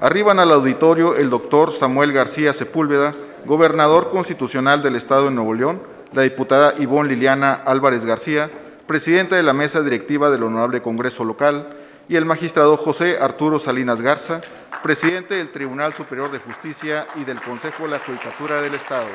arriban al auditorio el doctor Samuel García Sepúlveda, gobernador constitucional del Estado de Nuevo León, la diputada Ivonne Liliana Álvarez García, presidenta de la mesa directiva del Honorable Congreso Local, y el magistrado José Arturo Salinas Garza, presidente del Tribunal Superior de Justicia y del Consejo de la Judicatura del Estado.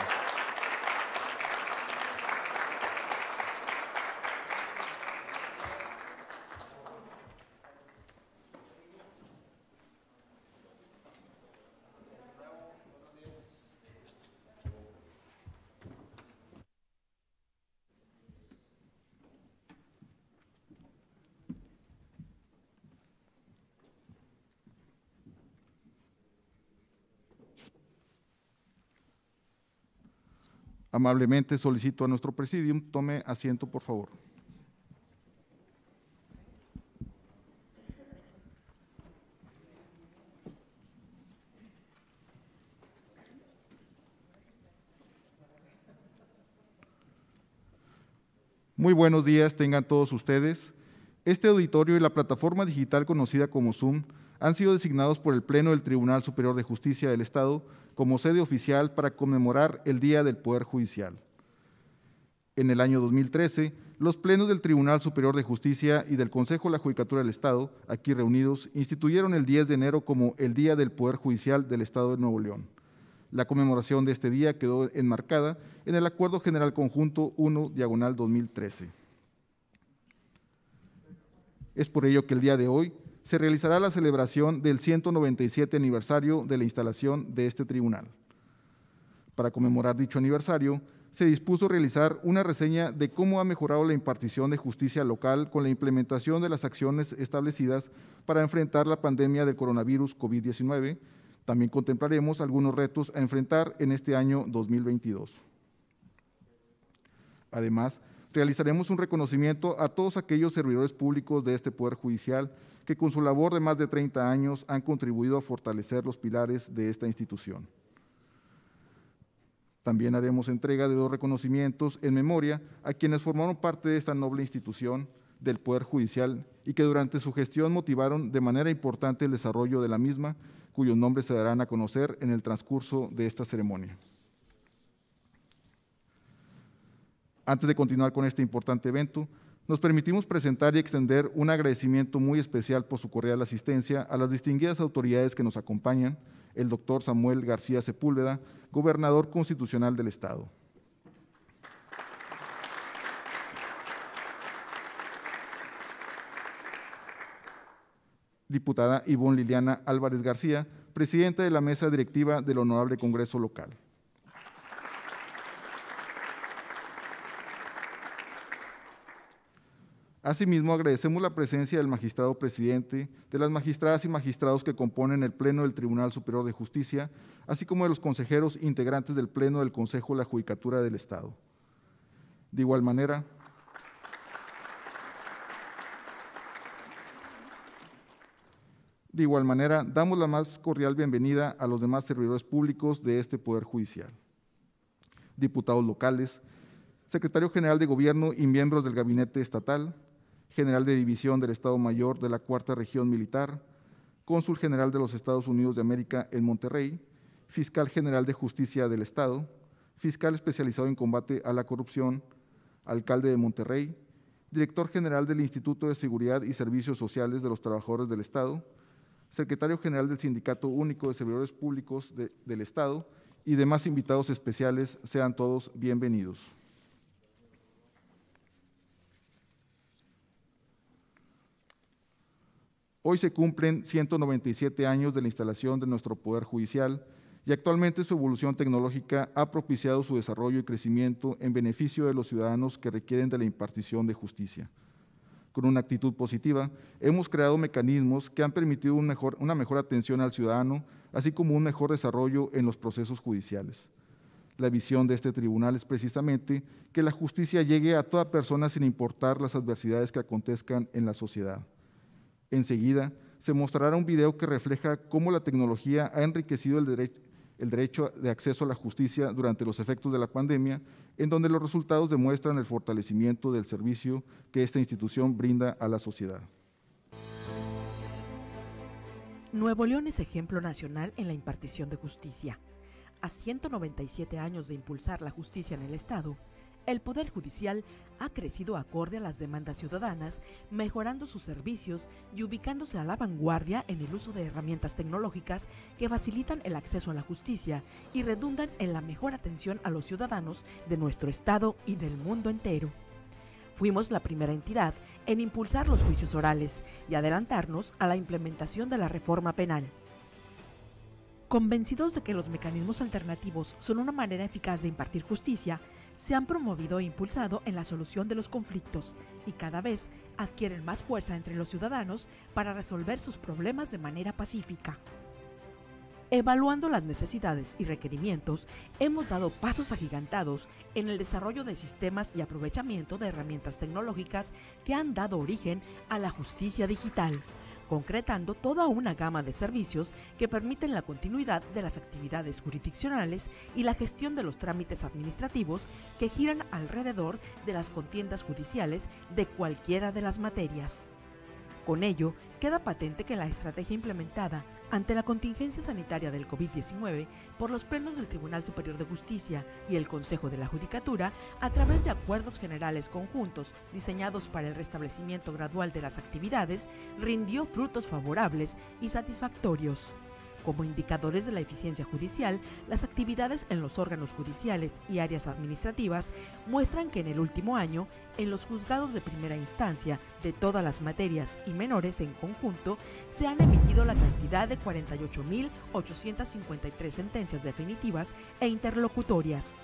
Amablemente solicito a nuestro presidium tome asiento, por favor. Muy buenos días tengan todos ustedes. Este auditorio y la plataforma digital conocida como Zoom han sido designados por el Pleno del Tribunal Superior de Justicia del Estado como sede oficial para conmemorar el Día del Poder Judicial. En el año 2013, los plenos del Tribunal Superior de Justicia y del Consejo de la Judicatura del Estado, aquí reunidos, instituyeron el 10 de enero como el Día del Poder Judicial del Estado de Nuevo León. La conmemoración de este día quedó enmarcada en el Acuerdo General Conjunto 1, diagonal 2013. Es por ello que el día de hoy se realizará la celebración del 197 aniversario de la instalación de este tribunal. Para conmemorar dicho aniversario, se dispuso realizar una reseña de cómo ha mejorado la impartición de justicia local con la implementación de las acciones establecidas para enfrentar la pandemia del coronavirus COVID-19. También contemplaremos algunos retos a enfrentar en este año 2022. Además, realizaremos un reconocimiento a todos aquellos servidores públicos de este Poder Judicial que con su labor de más de 30 años han contribuido a fortalecer los pilares de esta institución. También haremos entrega de dos reconocimientos en memoria a quienes formaron parte de esta noble institución del Poder Judicial y que durante su gestión motivaron de manera importante el desarrollo de la misma, cuyos nombres se darán a conocer en el transcurso de esta ceremonia. Antes de continuar con este importante evento, nos permitimos presentar y extender un agradecimiento muy especial por su cordial asistencia a las distinguidas autoridades que nos acompañan, el doctor Samuel García Sepúlveda, gobernador constitucional del Estado. Diputada Ivonne Liliana Álvarez García, presidenta de la mesa directiva del Honorable Congreso Local. Asimismo, agradecemos la presencia del magistrado presidente, de las magistradas y magistrados que componen el Pleno del Tribunal Superior de Justicia, así como de los consejeros integrantes del Pleno del Consejo de la Judicatura del Estado. De igual manera, de igual manera, damos la más cordial bienvenida a los demás servidores públicos de este Poder Judicial, diputados locales, secretario general de Gobierno y miembros del Gabinete Estatal, general de división del Estado Mayor de la Cuarta Región Militar, cónsul general de los Estados Unidos de América en Monterrey, fiscal general de justicia del Estado, fiscal especializado en combate a la corrupción, alcalde de Monterrey, director general del Instituto de Seguridad y Servicios Sociales de los Trabajadores del Estado, secretario general del Sindicato Único de Servidores Públicos del Estado y demás invitados especiales, sean todos bienvenidos. Hoy se cumplen 197 años de la instalación de nuestro Poder Judicial y actualmente su evolución tecnológica ha propiciado su desarrollo y crecimiento en beneficio de los ciudadanos que requieren de la impartición de justicia. Con una actitud positiva, hemos creado mecanismos que han permitido una mejor atención al ciudadano, así como un mejor desarrollo en los procesos judiciales. La visión de este tribunal es precisamente que la justicia llegue a toda persona sin importar las adversidades que acontezcan en la sociedad. Enseguida se mostrará un video que refleja cómo la tecnología ha enriquecido el, el derecho de acceso a la justicia durante los efectos de la pandemia, en donde los resultados demuestran el fortalecimiento del servicio que esta institución brinda a la sociedad. Nuevo León es ejemplo nacional en la impartición de justicia. A 197 años de impulsar la justicia en el Estado, el Poder Judicial ha crecido acorde a las demandas ciudadanas, mejorando sus servicios y ubicándose a la vanguardia en el uso de herramientas tecnológicas que facilitan el acceso a la justicia y redundan en la mejor atención a los ciudadanos de nuestro Estado y del mundo entero. Fuimos la primera entidad en impulsar los juicios orales y adelantarnos a la implementación de la reforma penal. Convencidos de que los mecanismos alternativos son una manera eficaz de impartir justicia, se han promovido e impulsado en la solución de los conflictos y cada vez adquieren más fuerza entre los ciudadanos para resolver sus problemas de manera pacífica. Evaluando las necesidades y requerimientos, hemos dado pasos agigantados en el desarrollo de sistemas y aprovechamiento de herramientas tecnológicas que han dado origen a la justicia digital, concretando toda una gama de servicios que permiten la continuidad de las actividades jurisdiccionales y la gestión de los trámites administrativos que giran alrededor de las contiendas judiciales de cualquiera de las materias. Con ello, queda patente que la estrategia implementada ante la contingencia sanitaria del COVID-19 por los plenos del Tribunal Superior de Justicia y el Consejo de la Judicatura, a través de acuerdos generales conjuntos diseñados para el restablecimiento gradual de las actividades, rindió frutos favorables y satisfactorios. Como indicadores de la eficiencia judicial, las actividades en los órganos judiciales y áreas administrativas muestran que en el último año, en los juzgados de primera instancia de todas las materias y menores en conjunto, se han emitido la cantidad de 48.853 sentencias definitivas e interlocutorias.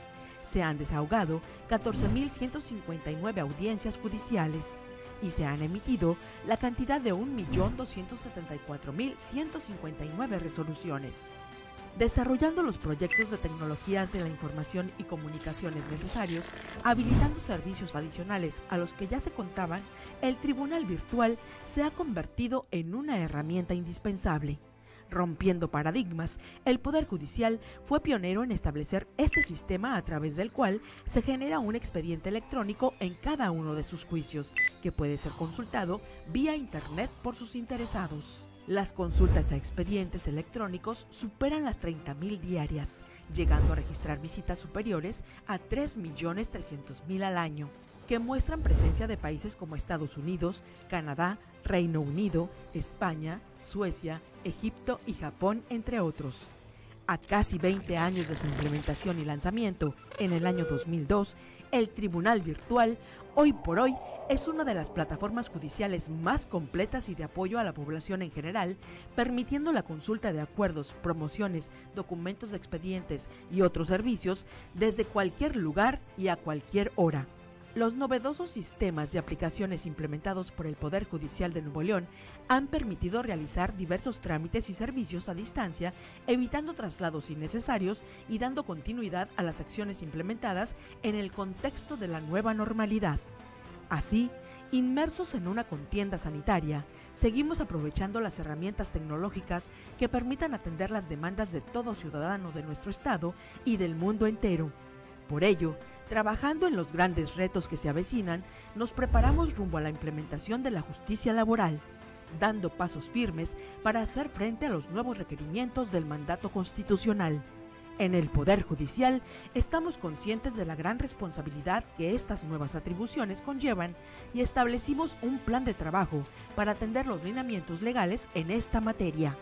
Se han desahogado 14.159 audiencias judiciales y se han emitido la cantidad de 1.274.159 resoluciones. Desarrollando los proyectos de tecnologías de la información y comunicaciones necesarios, habilitando servicios adicionales a los que ya se contaban, el Tribunal Virtual se ha convertido en una herramienta indispensable. Rompiendo paradigmas, el Poder Judicial fue pionero en establecer este sistema a través del cual se genera un expediente electrónico en cada uno de sus juicios, que puede ser consultado vía Internet por sus interesados. Las consultas a expedientes electrónicos superan las 30.000 diarias, llegando a registrar visitas superiores a 3.300.000 al año que muestran presencia de países como Estados Unidos, Canadá, Reino Unido, España, Suecia, Egipto y Japón, entre otros. A casi 20 años de su implementación y lanzamiento en el año 2002, el Tribunal Virtual, hoy por hoy, es una de las plataformas judiciales más completas y de apoyo a la población en general, permitiendo la consulta de acuerdos, promociones, documentos de expedientes y otros servicios desde cualquier lugar y a cualquier hora. Los novedosos sistemas y aplicaciones implementados por el Poder Judicial de Nuevo León han permitido realizar diversos trámites y servicios a distancia, evitando traslados innecesarios y dando continuidad a las acciones implementadas en el contexto de la nueva normalidad. Así, inmersos en una contienda sanitaria, seguimos aprovechando las herramientas tecnológicas que permitan atender las demandas de todo ciudadano de nuestro Estado y del mundo entero. Por ello, Trabajando en los grandes retos que se avecinan, nos preparamos rumbo a la implementación de la justicia laboral, dando pasos firmes para hacer frente a los nuevos requerimientos del mandato constitucional. En el Poder Judicial estamos conscientes de la gran responsabilidad que estas nuevas atribuciones conllevan y establecimos un plan de trabajo para atender los lineamientos legales en esta materia,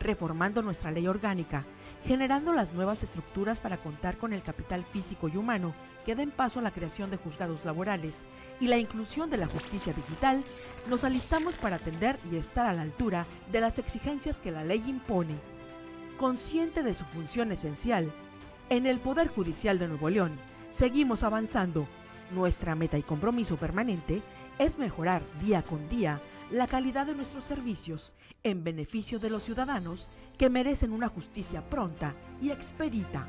reformando nuestra ley orgánica, generando las nuevas estructuras para contar con el capital físico y humano que den paso a la creación de juzgados laborales y la inclusión de la justicia digital, nos alistamos para atender y estar a la altura de las exigencias que la ley impone. Consciente de su función esencial, en el Poder Judicial de Nuevo León seguimos avanzando. Nuestra meta y compromiso permanente es mejorar día con día la calidad de nuestros servicios en beneficio de los ciudadanos que merecen una justicia pronta y expedita.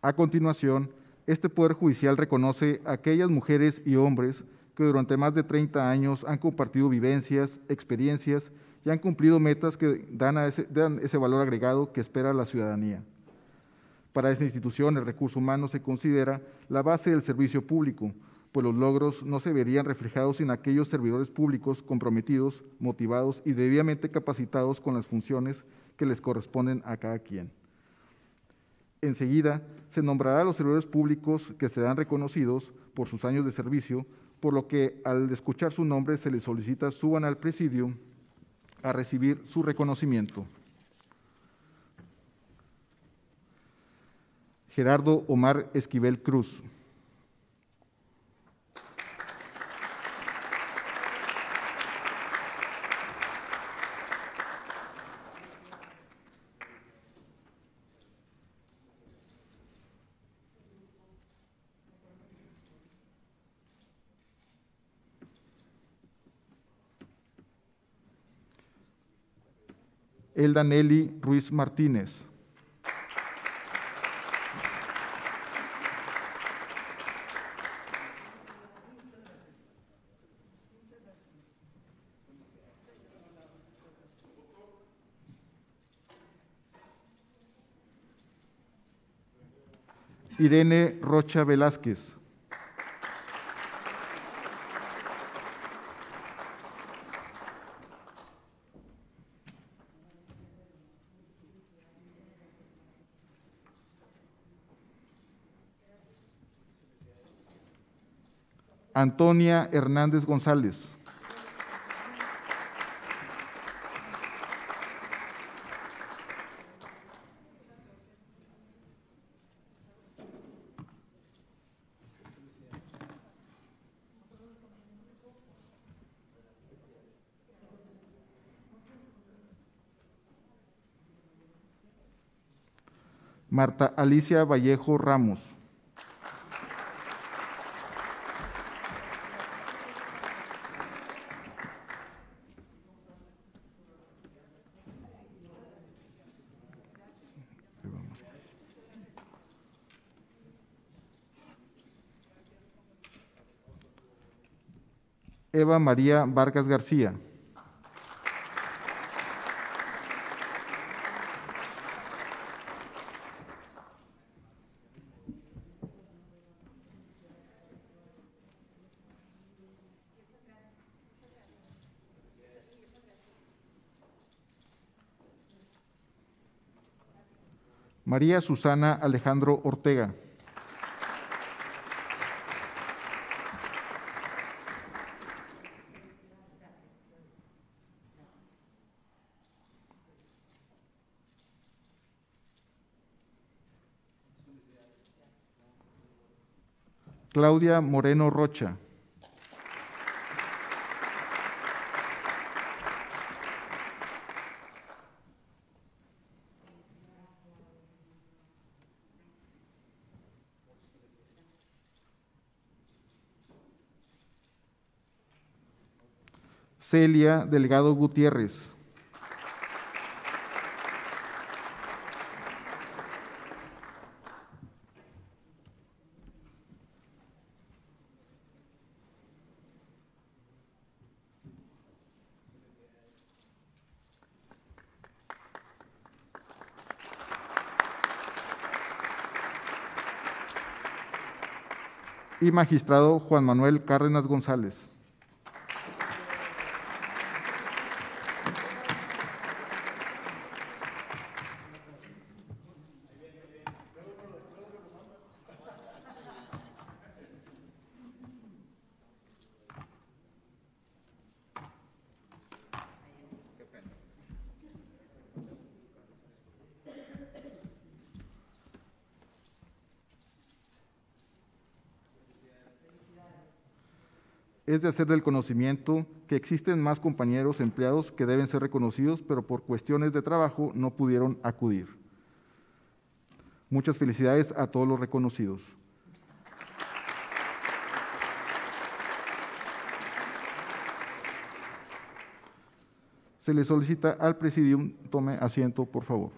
A continuación, este Poder Judicial reconoce a aquellas mujeres y hombres que durante más de 30 años han compartido vivencias, experiencias y han cumplido metas que dan, ese, valor agregado que espera la ciudadanía. Para esta institución, el recurso humano se considera la base del servicio público, pues los logros no se verían reflejados sin aquellos servidores públicos comprometidos, motivados y debidamente capacitados con las funciones que les corresponden a cada quien. Enseguida, se nombrará a los servidores públicos que serán reconocidos por sus años de servicio, por lo que al escuchar su nombre se les solicita suban al presidio a recibir su reconocimiento. Gerardo Omar Esquivel Cruz. Elda Nelly Ruiz Martínez. Irene Rocha Velázquez. Antonia Hernández González. Marta Alicia Vallejo Ramos. Eva María Vargas García. María Susana Alejandro Ortega. Claudia Moreno Rocha. Celia Delgado Gutiérrez. Y magistrado Juan Manuel Cárdenas González. Es de hacer del conocimiento que existen más compañeros empleados que deben ser reconocidos, pero por cuestiones de trabajo no pudieron acudir. Muchas felicidades a todos los reconocidos. Se le solicita al presidium tome asiento, por favor.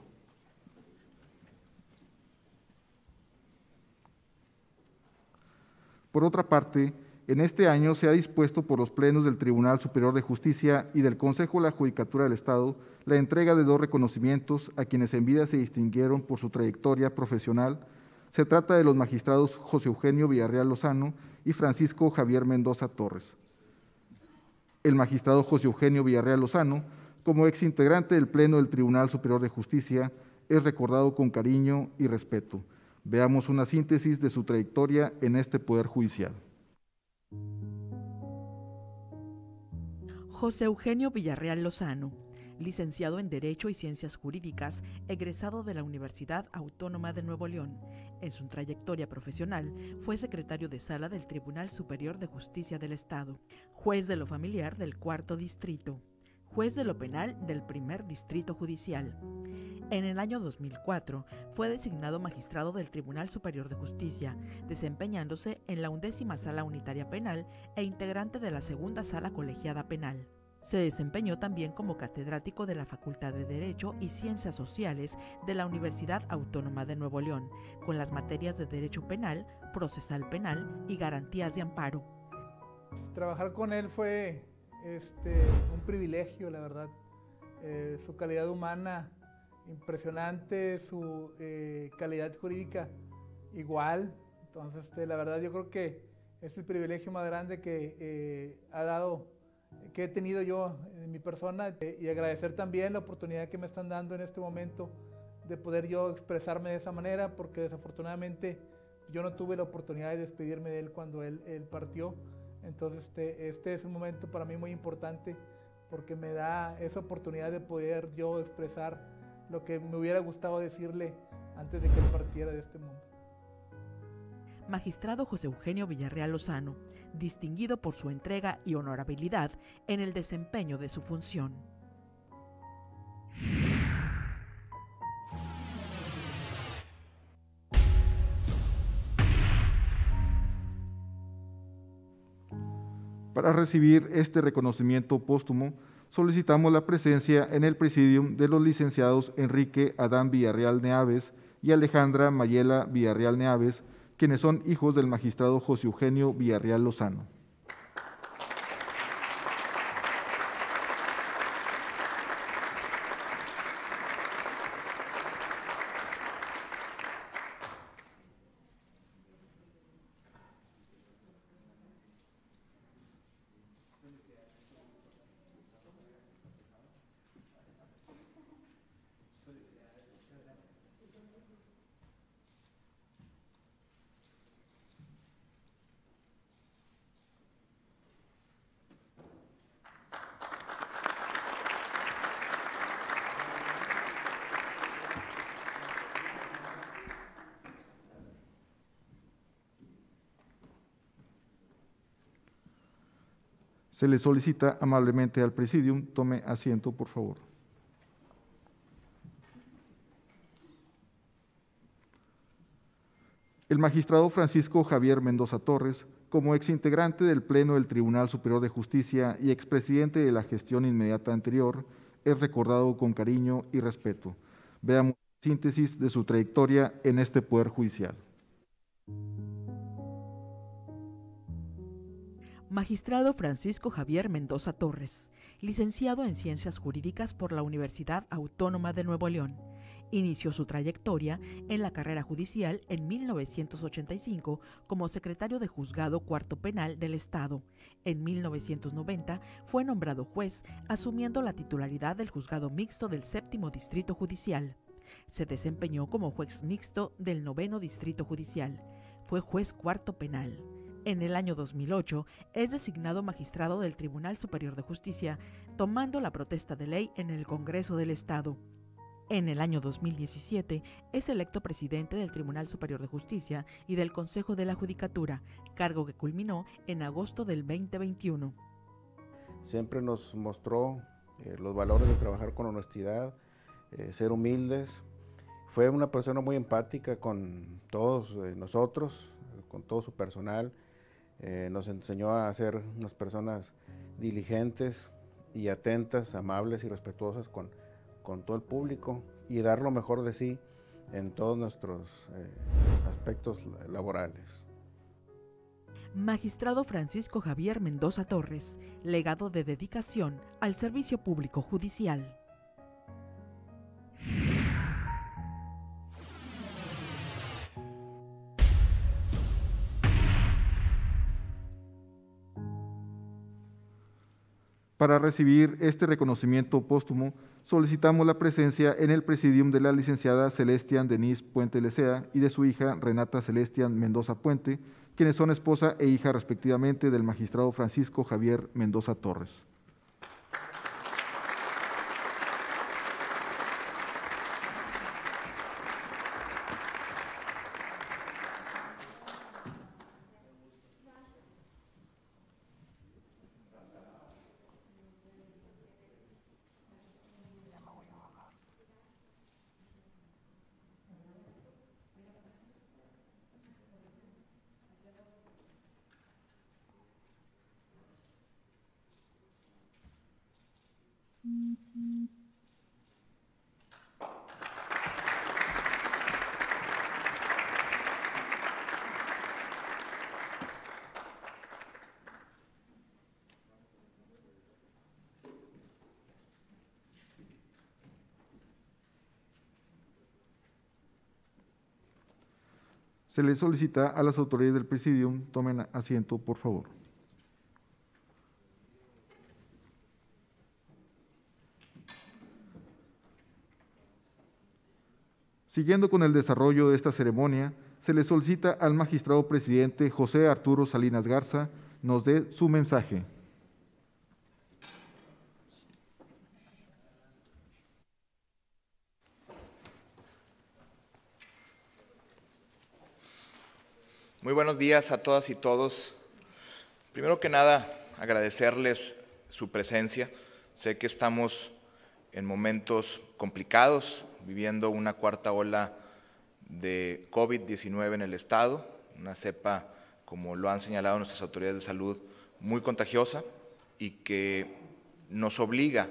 Por otra parte, En este año se ha dispuesto por los plenos del Tribunal Superior de Justicia y del Consejo de la Judicatura del Estado la entrega de dos reconocimientos a quienes en vida se distinguieron por su trayectoria profesional. Se trata de los magistrados José Eugenio Villarreal Lozano y Francisco Javier Mendoza Torres. El magistrado José Eugenio Villarreal Lozano, como ex integrante del Pleno del Tribunal Superior de Justicia, es recordado con cariño y respeto. Veamos una síntesis de su trayectoria en este Poder Judicial. José Eugenio Villarreal Lozano, licenciado en Derecho y Ciencias Jurídicas, egresado de la Universidad Autónoma de Nuevo León. En su trayectoria profesional fue secretario de sala del Tribunal Superior de Justicia del Estado, juez de lo familiar del Cuarto Distrito, juez de lo penal del Primer Distrito Judicial. En el año 2004 fue designado magistrado del Tribunal Superior de Justicia, desempeñándose en la undécima Sala Unitaria Penal e integrante de la Segunda Sala Colegiada Penal. Se desempeñó también como catedrático de la Facultad de Derecho y Ciencias Sociales de la Universidad Autónoma de Nuevo León, con las materias de Derecho Penal, Procesal Penal y Garantías de Amparo. Trabajar con él fue este, un privilegio, la verdad. Eh, su calidad humana impresionante, su eh, calidad jurídica igual. Entonces, este, la verdad yo creo que es el privilegio más grande que eh, ha dado, que he tenido yo en mi persona y agradecer también la oportunidad que me están dando en este momento de poder yo expresarme de esa manera, porque desafortunadamente yo no tuve la oportunidad de despedirme de él cuando él partió. Entonces, este, este es un momento para mí muy importante porque me da esa oportunidad de poder yo expresar lo que me hubiera gustado decirle antes de que él partiera de este mundo. Magistrado José Eugenio Villarreal Lozano, distinguido por su entrega y honorabilidad en el desempeño de su función. Para recibir este reconocimiento póstumo, solicitamos la presencia en el presidium de los licenciados Enrique Adán Villarreal Neaves y Alejandra Mayela Villarreal Neaves, quienes son hijos del magistrado José Eugenio Villarreal Lozano. Le solicita amablemente al presidium, tome asiento, por favor. El magistrado Francisco Javier Mendoza Torres, como exintegrante del Pleno del Tribunal Superior de Justicia y expresidente de la gestión inmediata anterior, es recordado con cariño y respeto. Veamos síntesis de su trayectoria en este Poder Judicial. Magistrado Francisco Javier Mendoza Torres, licenciado en Ciencias Jurídicas por la Universidad Autónoma de Nuevo León. Inició su trayectoria en la carrera judicial en 1985 como secretario de Juzgado Cuarto Penal del Estado. En 1990 fue nombrado juez, asumiendo la titularidad del Juzgado Mixto del Séptimo Distrito Judicial. Se desempeñó como juez mixto del Noveno Distrito Judicial. Fue juez cuarto penal. En el año 2008 es designado magistrado del Tribunal Superior de Justicia, tomando la protesta de ley en el Congreso del Estado. En el año 2017 es electo presidente del Tribunal Superior de Justicia y del Consejo de la Judicatura, cargo que culminó en agosto del 2021. Siempre nos mostró eh, los valores de trabajar con honestidad, eh, ser humildes. Fue una persona muy empática con todos eh, nosotros, con todo su personal. Eh, nos enseñó a ser unas personas diligentes y atentas, amables y respetuosas con, con todo el público y dar lo mejor de sí en todos nuestros eh, aspectos laborales. Magistrado Francisco Javier Mendoza Torres, legado de dedicación al servicio público judicial. Para recibir este reconocimiento póstumo, solicitamos la presencia en el presidium de la licenciada Celestian Denise Puente Lecea y de su hija Renata Celestian Mendoza Puente, quienes son esposa e hija respectivamente del magistrado Francisco Javier Mendoza Torres. Se le solicita a las autoridades del presidium tomen asiento, por favor. Siguiendo con el desarrollo de esta ceremonia, se le solicita al magistrado presidente José Arturo Salinas Garza nos dé su mensaje. Muy buenos días a todas y todos. Primero que nada, agradecerles su presencia. Sé que estamos en momentos complicados, viviendo una cuarta ola de COVID-19 en el Estado, una cepa, como lo han señalado nuestras autoridades de salud, muy contagiosa y que nos obliga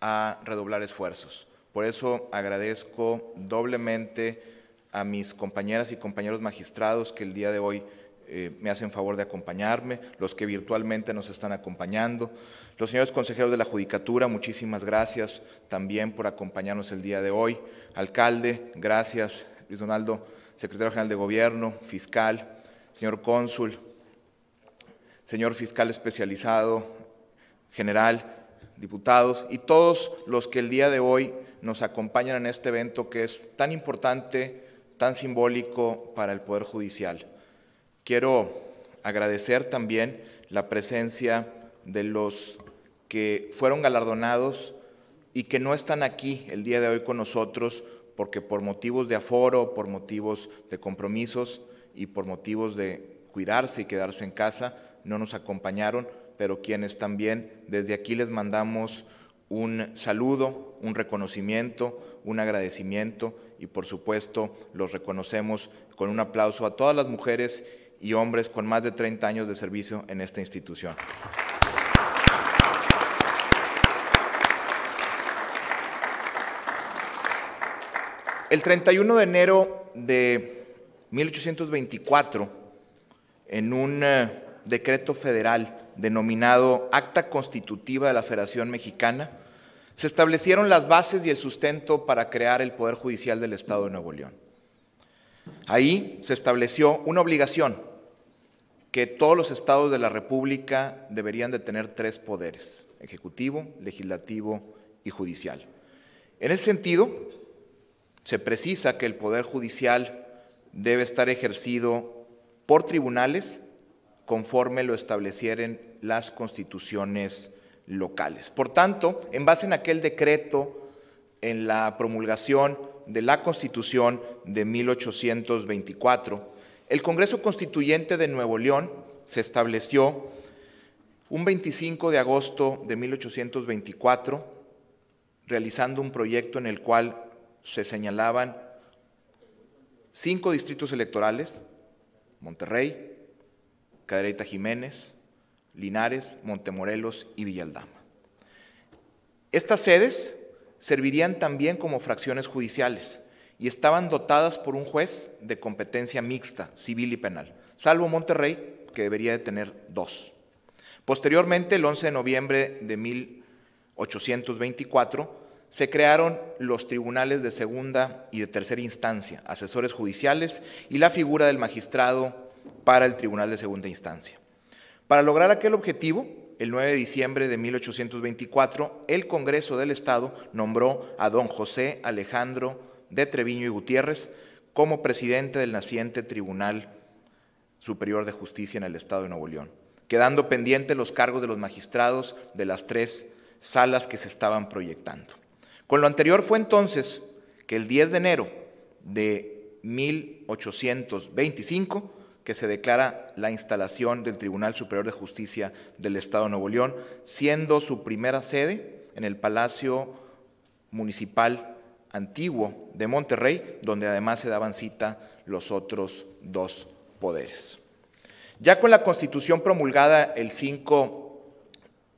a redoblar esfuerzos. Por eso agradezco doblemente a mis compañeras y compañeros magistrados que el día de hoy eh, me hacen favor de acompañarme, los que virtualmente nos están acompañando, los señores consejeros de la Judicatura, muchísimas gracias también por acompañarnos el día de hoy, alcalde, gracias, Luis Donaldo, secretario general de Gobierno, fiscal, señor cónsul, señor fiscal especializado, general, diputados y todos los que el día de hoy nos acompañan en este evento que es tan importante tan simbólico para el Poder Judicial. Quiero agradecer también la presencia de los que fueron galardonados y que no están aquí el día de hoy con nosotros porque por motivos de aforo, por motivos de compromisos y por motivos de cuidarse y quedarse en casa, no nos acompañaron, pero quienes también desde aquí les mandamos un saludo, un reconocimiento, un agradecimiento y por supuesto los reconocemos con un aplauso a todas las mujeres y hombres con más de 30 años de servicio en esta institución. El 31 de enero de 1824, en un eh, decreto federal denominado Acta Constitutiva de la Federación Mexicana, se establecieron las bases y el sustento para crear el Poder Judicial del Estado de Nuevo León. Ahí se estableció una obligación que todos los estados de la República deberían de tener tres poderes, ejecutivo, legislativo y judicial. En ese sentido, se precisa que el Poder Judicial debe estar ejercido por tribunales conforme lo establecieran las constituciones locales. Por tanto, en base en aquel decreto, en la promulgación de la Constitución de 1824, el Congreso Constituyente de Nuevo León se estableció un 25 de agosto de 1824, realizando un proyecto en el cual se señalaban cinco distritos electorales, Monterrey, Cadereyta Jiménez, Linares, Montemorelos y Villaldama. Estas sedes servirían también como fracciones judiciales y estaban dotadas por un juez de competencia mixta, civil y penal, salvo Monterrey, que debería de tener dos. Posteriormente, el 11 de noviembre de 1824, se crearon los tribunales de segunda y de tercera instancia, asesores judiciales y la figura del magistrado para el tribunal de segunda instancia. Para lograr aquel objetivo, el 9 de diciembre de 1824, el Congreso del Estado nombró a don José Alejandro de Treviño y Gutiérrez como presidente del naciente Tribunal Superior de Justicia en el Estado de Nuevo León, quedando pendientes los cargos de los magistrados de las tres salas que se estaban proyectando. Con lo anterior fue entonces que el 10 de enero de 1825 que se declara la instalación del Tribunal Superior de Justicia del Estado de Nuevo León, siendo su primera sede en el Palacio Municipal Antiguo de Monterrey, donde además se daban cita los otros dos poderes. Ya con la Constitución promulgada el 5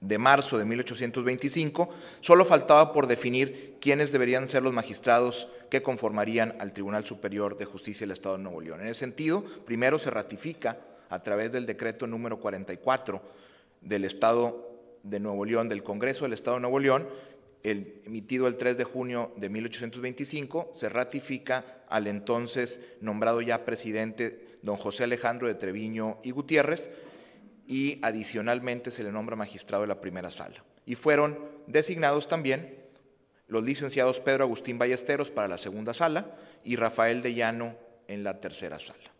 de marzo de 1825, solo faltaba por definir quiénes deberían ser los magistrados que conformarían al Tribunal Superior de Justicia del Estado de Nuevo León. En ese sentido, primero se ratifica a través del decreto número 44 del Estado de Nuevo León, del Congreso del Estado de Nuevo León, el, emitido el 3 de junio de 1825, se ratifica al entonces nombrado ya presidente don José Alejandro de Treviño y Gutiérrez, y adicionalmente se le nombra magistrado de la primera sala. Y fueron designados también los licenciados Pedro Agustín Ballesteros para la segunda sala y Rafael de Llano en la tercera sala.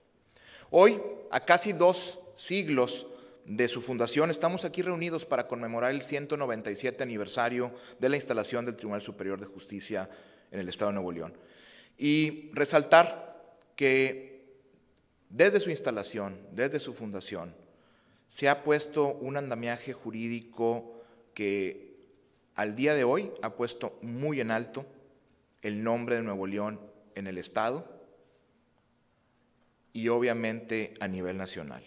Hoy, a casi dos siglos de su fundación, estamos aquí reunidos para conmemorar el 197 aniversario de la instalación del Tribunal Superior de Justicia en el Estado de Nuevo León. Y resaltar que desde su instalación, desde su fundación, se ha puesto un andamiaje jurídico que al día de hoy ha puesto muy en alto el nombre de Nuevo León en el Estado y obviamente a nivel nacional.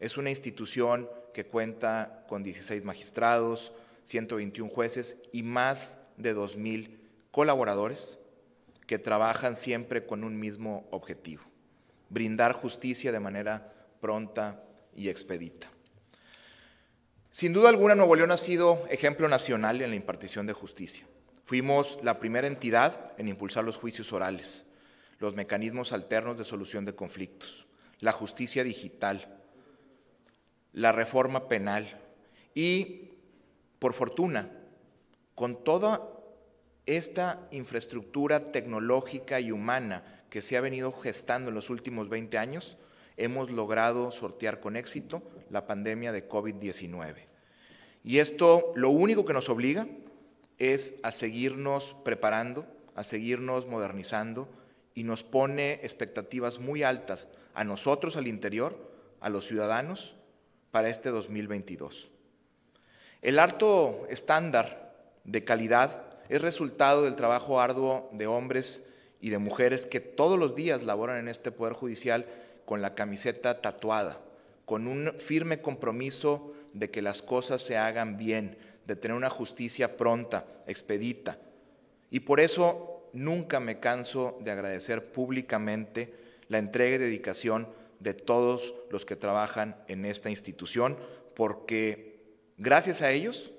Es una institución que cuenta con 16 magistrados, 121 jueces y más de 2.000 colaboradores que trabajan siempre con un mismo objetivo, brindar justicia de manera pronta y expedita. Sin duda alguna, Nuevo León ha sido ejemplo nacional en la impartición de justicia. Fuimos la primera entidad en impulsar los juicios orales, los mecanismos alternos de solución de conflictos, la justicia digital, la reforma penal y, por fortuna, con toda esta infraestructura tecnológica y humana que se ha venido gestando en los últimos 20 años, hemos logrado sortear con éxito la pandemia de COVID-19. Y esto lo único que nos obliga es a seguirnos preparando, a seguirnos modernizando y nos pone expectativas muy altas a nosotros al interior, a los ciudadanos, para este 2022. El alto estándar de calidad es resultado del trabajo arduo de hombres y de mujeres que todos los días laboran en este Poder Judicial con la camiseta tatuada, con un firme compromiso de que las cosas se hagan bien, de tener una justicia pronta, expedita. Y por eso nunca me canso de agradecer públicamente la entrega y dedicación de todos los que trabajan en esta institución, porque gracias a ellos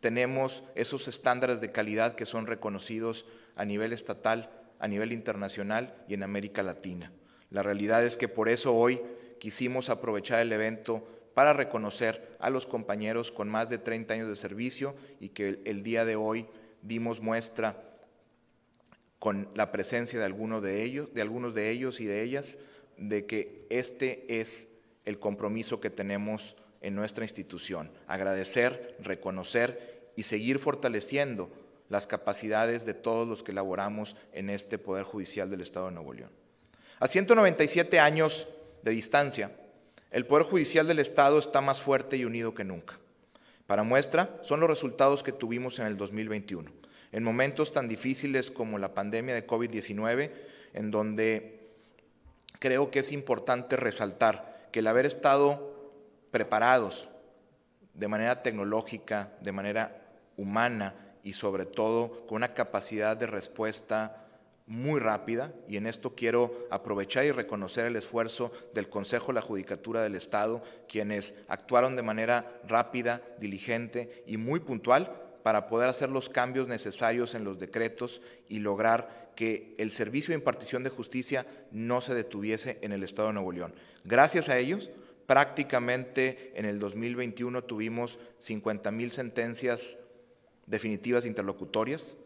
tenemos esos estándares de calidad que son reconocidos a nivel estatal, a nivel internacional y en América Latina. La realidad es que por eso hoy quisimos aprovechar el evento para reconocer a los compañeros con más de 30 años de servicio y que el, día de hoy dimos muestra con la presencia de algunos de ellos, de algunos de ellos y de ellas, de que este es el compromiso que tenemos en nuestra institución, agradecer, reconocer y seguir fortaleciendo las capacidades de todos los que laboramos en este Poder Judicial del Estado de Nuevo León. A 197 años de distancia, el Poder Judicial del Estado está más fuerte y unido que nunca. Para muestra, son los resultados que tuvimos en el 2021. En momentos tan difíciles como la pandemia de COVID-19, en donde creo que es importante resaltar que el haber estado preparados de manera tecnológica, de manera humana y sobre todo con una capacidad de respuesta muy rápida y en esto quiero aprovechar y reconocer el esfuerzo del Consejo de la Judicatura del Estado, quienes actuaron de manera rápida, diligente y muy puntual para poder hacer los cambios necesarios en los decretos y lograr que el servicio de impartición de justicia no se detuviese en el Estado de Nuevo León. Gracias a ellos, prácticamente en el 2021 tuvimos 50 mil sentencias definitivas interlocutorias,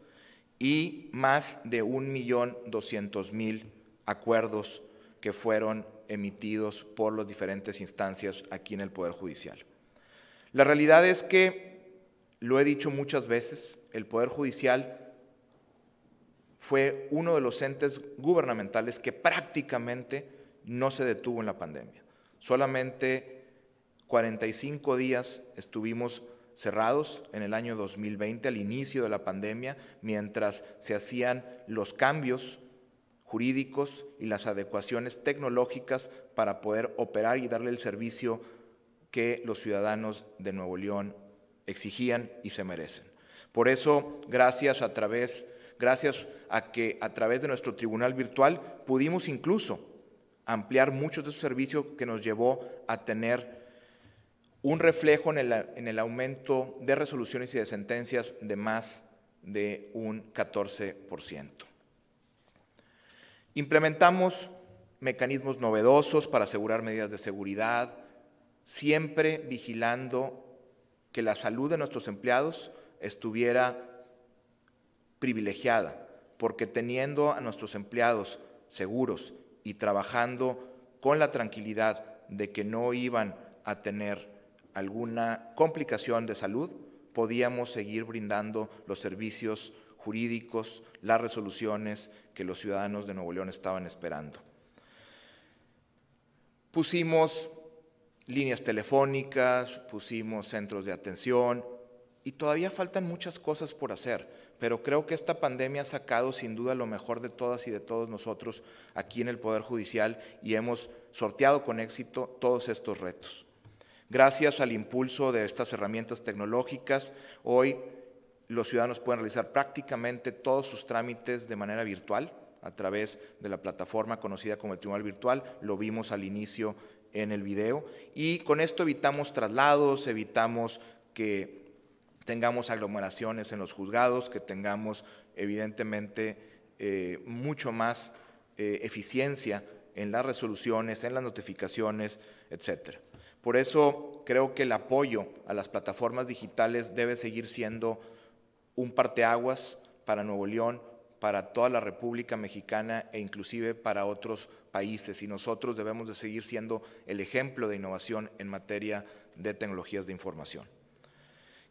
y más de 1.200.000 acuerdos que fueron emitidos por las diferentes instancias aquí en el Poder Judicial. La realidad es que, lo he dicho muchas veces, el Poder Judicial fue uno de los entes gubernamentales que prácticamente no se detuvo en la pandemia. Solamente 45 días estuvimos cerrados en el año 2020, al inicio de la pandemia, mientras se hacían los cambios jurídicos y las adecuaciones tecnológicas para poder operar y darle el servicio que los ciudadanos de Nuevo León exigían y se merecen. Por eso, gracias a través, gracias a que a través de nuestro tribunal virtual pudimos incluso ampliar muchos de esos servicios que nos llevó a tener un reflejo en el, aumento de resoluciones y de sentencias de más de un 14%. Implementamos mecanismos novedosos para asegurar medidas de seguridad, siempre vigilando que la salud de nuestros empleados estuviera privilegiada, porque teniendo a nuestros empleados seguros y trabajando con la tranquilidad de que no iban a tener alguna complicación de salud, podíamos seguir brindando los servicios jurídicos, las resoluciones que los ciudadanos de Nuevo León estaban esperando. Pusimos líneas telefónicas, pusimos centros de atención y todavía faltan muchas cosas por hacer, pero creo que esta pandemia ha sacado sin duda lo mejor de todas y de todos nosotros aquí en el Poder Judicial y hemos sorteado con éxito todos estos retos. Gracias al impulso de estas herramientas tecnológicas, hoy los ciudadanos pueden realizar prácticamente todos sus trámites de manera virtual a través de la plataforma conocida como el Tribunal Virtual, lo vimos al inicio en el video, y con esto evitamos traslados, evitamos que tengamos aglomeraciones en los juzgados, que tengamos evidentemente eh, mucho más eh, eficiencia en las resoluciones, en las notificaciones, etcétera. Por eso creo que el apoyo a las plataformas digitales debe seguir siendo un parteaguas para Nuevo León, para toda la República Mexicana e inclusive para otros países. Y nosotros debemos de seguir siendo el ejemplo de innovación en materia de tecnologías de información.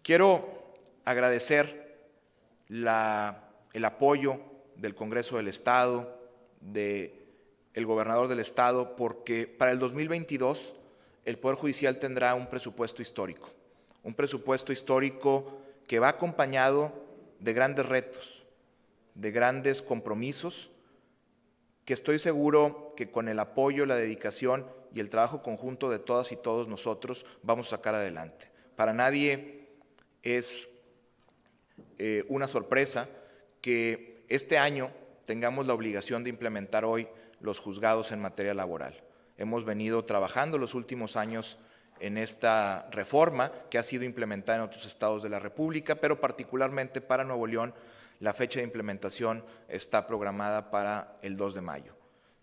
Quiero agradecer el apoyo del Congreso del Estado, del gobernador del Estado, porque para el 2022 el Poder Judicial tendrá un presupuesto histórico, un presupuesto histórico que va acompañado de grandes retos, de grandes compromisos, que estoy seguro que con el apoyo, la dedicación y el trabajo conjunto de todas y todos nosotros vamos a sacar adelante. Para nadie es eh, una sorpresa que este año tengamos la obligación de implementar hoy los juzgados en materia laboral. Hemos venido trabajando los últimos años en esta reforma que ha sido implementada en otros estados de la República, pero particularmente para Nuevo León la fecha de implementación está programada para el 2 de mayo.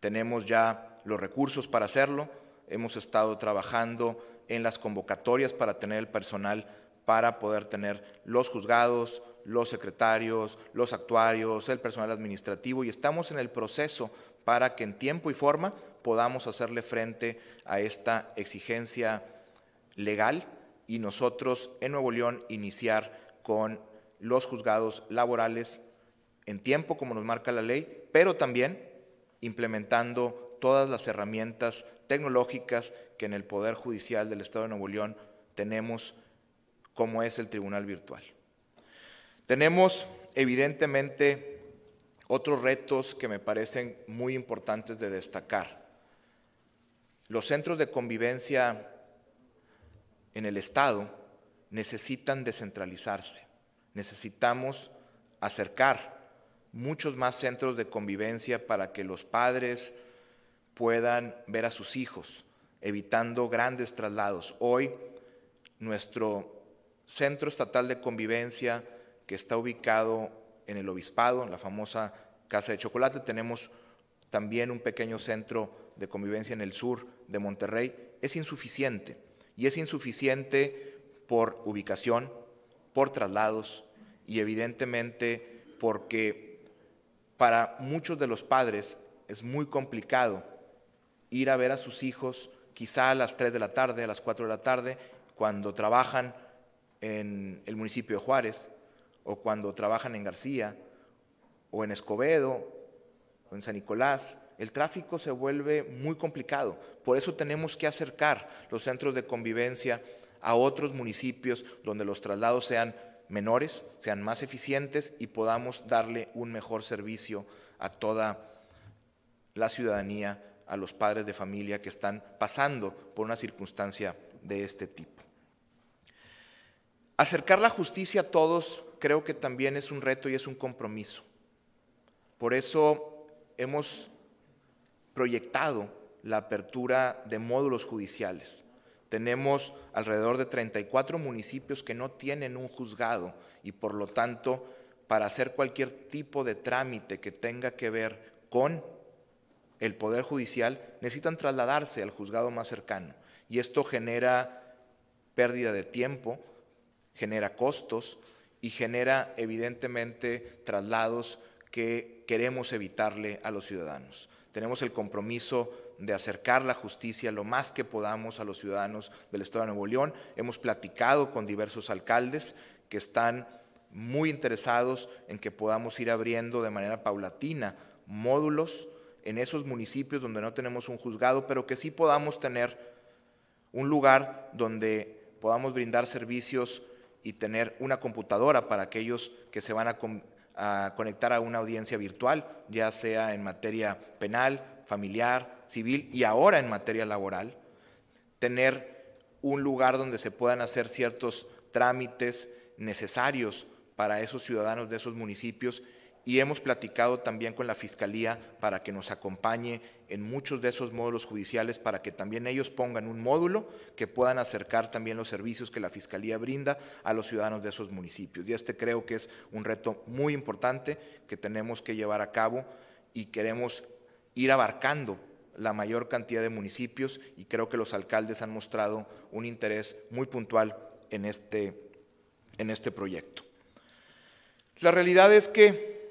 Tenemos ya los recursos para hacerlo, hemos estado trabajando en las convocatorias para tener el personal para poder tener los juzgados, los secretarios, los actuarios, el personal administrativo y estamos en el proceso para que en tiempo y forma podamos hacerle frente a esta exigencia legal y nosotros en Nuevo León iniciar con los juzgados laborales en tiempo como nos marca la ley, pero también implementando todas las herramientas tecnológicas que en el Poder Judicial del Estado de Nuevo León tenemos, como es el Tribunal Virtual. Tenemos evidentemente otros retos que me parecen muy importantes de destacar. Los centros de convivencia en el Estado necesitan descentralizarse. Necesitamos acercar muchos más centros de convivencia para que los padres puedan ver a sus hijos, evitando grandes traslados. Hoy, nuestro Centro Estatal de Convivencia, que está ubicado en el Obispado, en la famosa Casa de Chocolate, tenemos también un pequeño centro de convivencia en el sur de Monterrey, es insuficiente. Y es insuficiente por ubicación, por traslados y evidentemente porque para muchos de los padres es muy complicado ir a ver a sus hijos quizá a las 3 de la tarde, a las 4 de la tarde, cuando trabajan en el municipio de Juárez o cuando trabajan en García o en Escobedo en San Nicolás. El tráfico se vuelve muy complicado. Por eso tenemos que acercar los centros de convivencia a otros municipios donde los traslados sean menores, sean más eficientes y podamos darle un mejor servicio a toda la ciudadanía, a los padres de familia que están pasando por una circunstancia de este tipo. Acercar la justicia a todos creo que también es un reto y es un compromiso. Por eso hemos proyectado la apertura de módulos judiciales. Tenemos alrededor de 34 municipios que no tienen un juzgado y por lo tanto, para hacer cualquier tipo de trámite que tenga que ver con el Poder Judicial, necesitan trasladarse al juzgado más cercano. Y esto genera pérdida de tiempo, genera costos y genera evidentemente traslados que queremos evitarle a los ciudadanos. Tenemos el compromiso de acercar la justicia lo más que podamos a los ciudadanos del Estado de Nuevo León. Hemos platicado con diversos alcaldes que están muy interesados en que podamos ir abriendo de manera paulatina módulos en esos municipios donde no tenemos un juzgado, pero que sí podamos tener un lugar donde podamos brindar servicios y tener una computadora para aquellos que se van a, a conectar a una audiencia virtual, ya sea en materia penal, familiar, civil y ahora en materia laboral, tener un lugar donde se puedan hacer ciertos trámites necesarios para esos ciudadanos de esos municipios y hemos platicado también con la Fiscalía para que nos acompañe en muchos de esos módulos judiciales para que también ellos pongan un módulo que puedan acercar también los servicios que la Fiscalía brinda a los ciudadanos de esos municipios. Y este creo que es un reto muy importante que tenemos que llevar a cabo y queremos ir abarcando la mayor cantidad de municipios y creo que los alcaldes han mostrado un interés muy puntual en este, en este proyecto. La realidad es que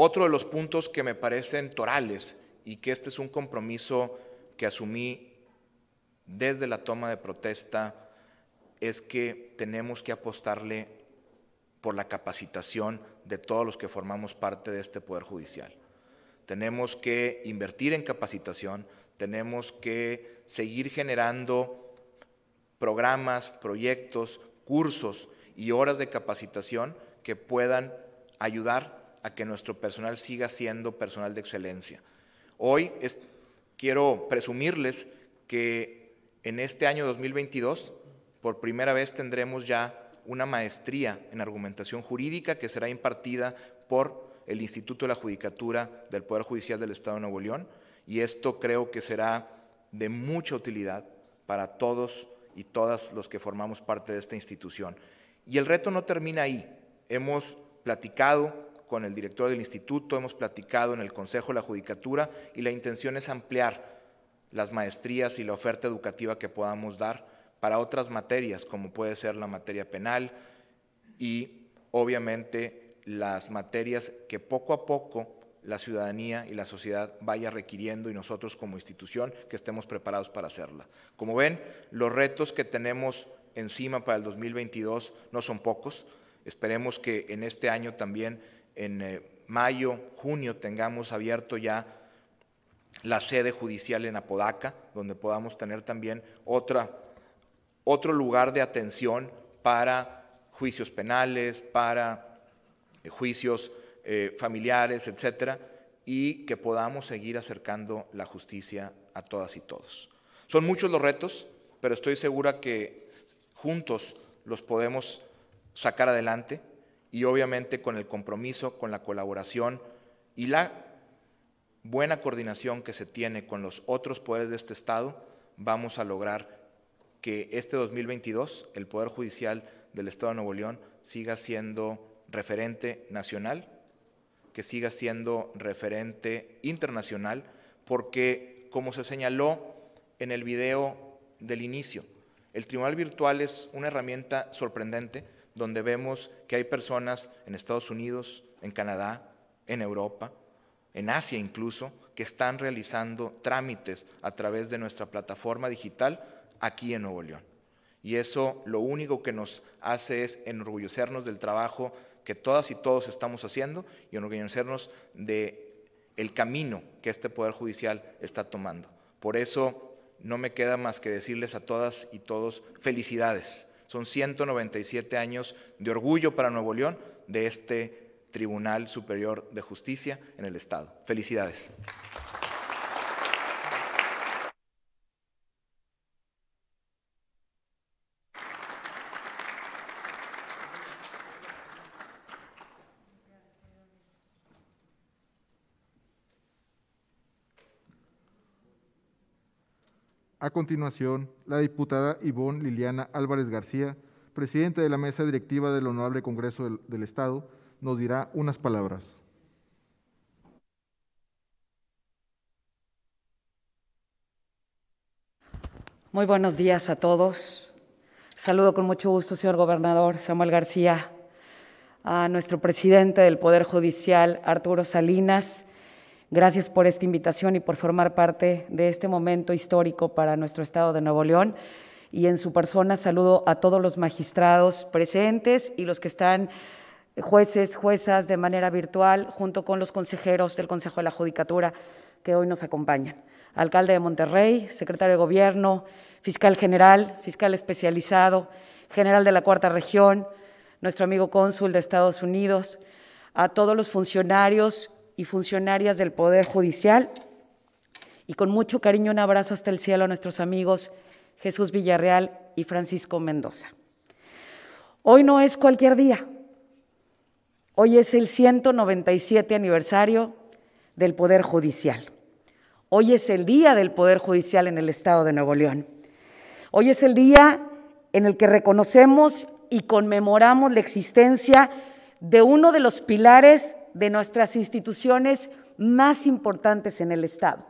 otro de los puntos que me parecen torales y que este es un compromiso que asumí desde la toma de protesta es que tenemos que apostarle por la capacitación de todos los que formamos parte de este Poder Judicial. Tenemos que invertir en capacitación, tenemos que seguir generando programas, proyectos, cursos y horas de capacitación que puedan ayudar a que nuestro personal siga siendo personal de excelencia. Hoy quiero presumirles que en este año 2022, por primera vez tendremos ya una maestría en argumentación jurídica que será impartida por el Instituto de la Judicatura del Poder Judicial del Estado de Nuevo León y esto creo que será de mucha utilidad para todos y todas los que formamos parte de esta institución. Y el reto no termina ahí. Hemos platicado con el director del instituto, hemos platicado en el Consejo de la Judicatura y la intención es ampliar las maestrías y la oferta educativa que podamos dar para otras materias, como puede ser la materia penal y obviamente las materias que poco a poco la ciudadanía y la sociedad vaya requiriendo y nosotros como institución que estemos preparados para hacerla. Como ven, los retos que tenemos encima para el 2022 no son pocos. Esperemos que en este año también, en eh, mayo, junio, tengamos abierto ya la sede judicial en Apodaca, donde podamos tener también otra, otro lugar de atención para juicios penales, para eh, juicios eh, familiares, etcétera, y que podamos seguir acercando la justicia a todas y todos. Son muchos los retos, pero estoy segura que juntos los podemos sacar adelante y obviamente con el compromiso, con la colaboración y la buena coordinación que se tiene con los otros poderes de este Estado, vamos a lograr que este 2022 el Poder Judicial del Estado de Nuevo León siga siendo referente nacional, que siga siendo referente internacional, porque como se señaló en el video del inicio, el Tribunal Virtual es una herramienta sorprendente donde vemos que hay personas en Estados Unidos, en Canadá, en Europa, en Asia incluso, que están realizando trámites a través de nuestra plataforma digital aquí en Nuevo León. Y eso lo único que nos hace es enorgullecernos del trabajo que todas y todos estamos haciendo y enorgullecernos de el camino que este Poder Judicial está tomando. Por eso no me queda más que decirles a todas y todos felicidades. Son 197 años de orgullo para Nuevo León de este Tribunal Superior de Justicia en el Estado. Felicidades. A continuación, la diputada Ivonne Liliana Álvarez García, presidenta de la mesa directiva del Honorable Congreso del, del Estado, nos dirá unas palabras. Muy buenos días a todos. Saludo con mucho gusto, señor gobernador Samuel García, a nuestro presidente del Poder Judicial, Arturo Salinas, Gracias por esta invitación y por formar parte de este momento histórico para nuestro Estado de Nuevo León. Y en su persona saludo a todos los magistrados presentes y los que están jueces, juezas de manera virtual, junto con los consejeros del Consejo de la Judicatura que hoy nos acompañan. Alcalde de Monterrey, secretario de Gobierno, fiscal general, fiscal especializado, general de la Cuarta Región, nuestro amigo cónsul de Estados Unidos, a todos los funcionarios y funcionarias del Poder Judicial. Y con mucho cariño un abrazo hasta el cielo a nuestros amigos Jesús Villarreal y Francisco Mendoza. Hoy no es cualquier día. Hoy es el 197 aniversario del Poder Judicial. Hoy es el día del Poder Judicial en el Estado de Nuevo León. Hoy es el día en el que reconocemos y conmemoramos la existencia de uno de los pilares de nuestras instituciones más importantes en el Estado.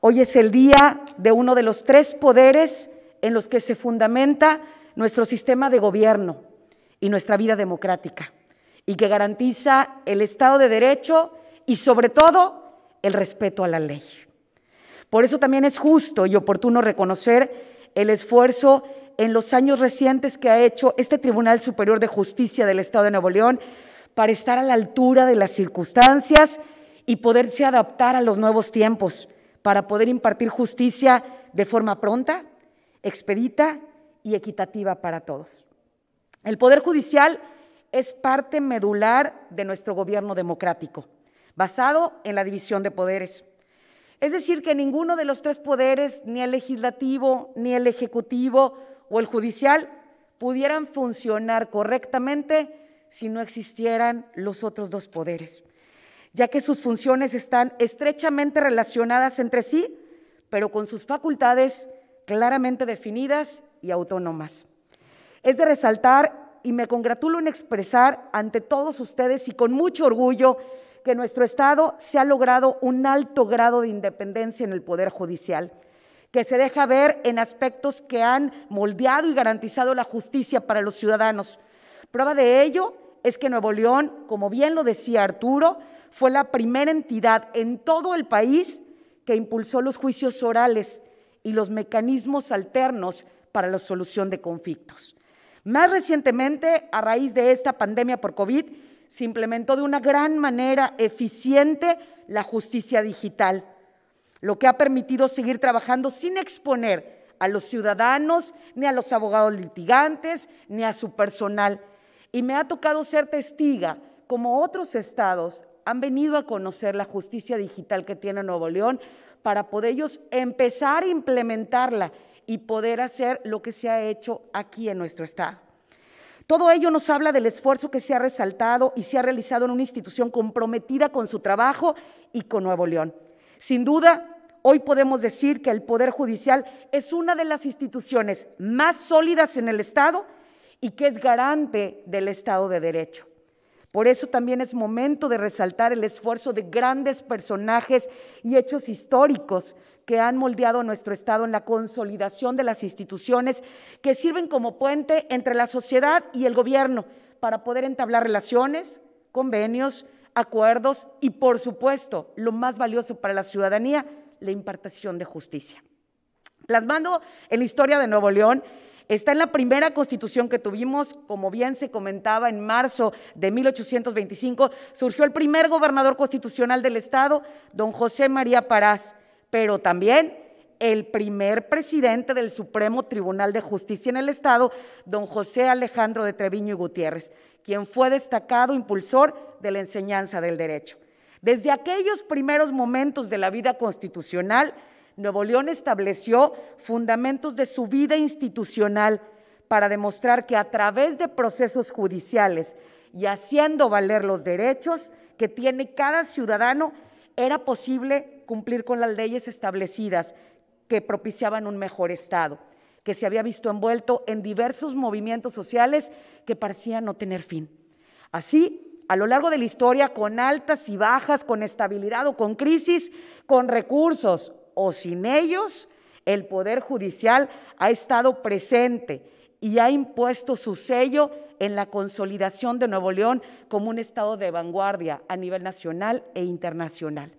Hoy es el día de uno de los tres poderes en los que se fundamenta nuestro sistema de gobierno y nuestra vida democrática, y que garantiza el Estado de Derecho y sobre todo el respeto a la ley. Por eso también es justo y oportuno reconocer el esfuerzo en los años recientes que ha hecho este Tribunal Superior de Justicia del Estado de Nuevo León para estar a la altura de las circunstancias y poderse adaptar a los nuevos tiempos, para poder impartir justicia de forma pronta, expedita y equitativa para todos. El Poder Judicial es parte medular de nuestro gobierno democrático, basado en la división de poderes. Es decir, que ninguno de los tres poderes, ni el legislativo, ni el ejecutivo o el judicial, pudieran funcionar correctamente si no existieran los otros dos poderes, ya que sus funciones están estrechamente relacionadas entre sí, pero con sus facultades claramente definidas y autónomas. Es de resaltar y me congratulo en expresar ante todos ustedes y con mucho orgullo que nuestro Estado se ha logrado un alto grado de independencia en el Poder Judicial, que se deja ver en aspectos que han moldeado y garantizado la justicia para los ciudadanos. Prueba de ello es que Nuevo León, como bien lo decía Arturo, fue la primera entidad en todo el país que impulsó los juicios orales y los mecanismos alternos para la solución de conflictos. Más recientemente, a raíz de esta pandemia por COVID, se implementó de una gran manera eficiente la justicia digital, lo que ha permitido seguir trabajando sin exponer a los ciudadanos, ni a los abogados litigantes, ni a su personal, y me ha tocado ser testiga como otros estados han venido a conocer la justicia digital que tiene Nuevo León para poder ellos empezar a implementarla y poder hacer lo que se ha hecho aquí en nuestro estado. Todo ello nos habla del esfuerzo que se ha resaltado y se ha realizado en una institución comprometida con su trabajo y con Nuevo León. Sin duda, hoy podemos decir que el Poder Judicial es una de las instituciones más sólidas en el Estado y que es garante del Estado de Derecho. Por eso también es momento de resaltar el esfuerzo de grandes personajes y hechos históricos que han moldeado nuestro Estado en la consolidación de las instituciones que sirven como puente entre la sociedad y el gobierno para poder entablar relaciones, convenios, acuerdos y, por supuesto, lo más valioso para la ciudadanía, la impartación de justicia. Plasmando en la historia de Nuevo León, Está en la primera constitución que tuvimos, como bien se comentaba, en marzo de 1825, surgió el primer gobernador constitucional del Estado, don José María Parás, pero también el primer presidente del Supremo Tribunal de Justicia en el Estado, don José Alejandro de Treviño y Gutiérrez, quien fue destacado impulsor de la enseñanza del derecho. Desde aquellos primeros momentos de la vida constitucional, Nuevo León estableció fundamentos de su vida institucional para demostrar que a través de procesos judiciales y haciendo valer los derechos que tiene cada ciudadano, era posible cumplir con las leyes establecidas que propiciaban un mejor Estado, que se había visto envuelto en diversos movimientos sociales que parecían no tener fin. Así, a lo largo de la historia, con altas y bajas, con estabilidad o con crisis, con recursos o sin ellos, el Poder Judicial ha estado presente y ha impuesto su sello en la consolidación de Nuevo León como un estado de vanguardia a nivel nacional e internacional.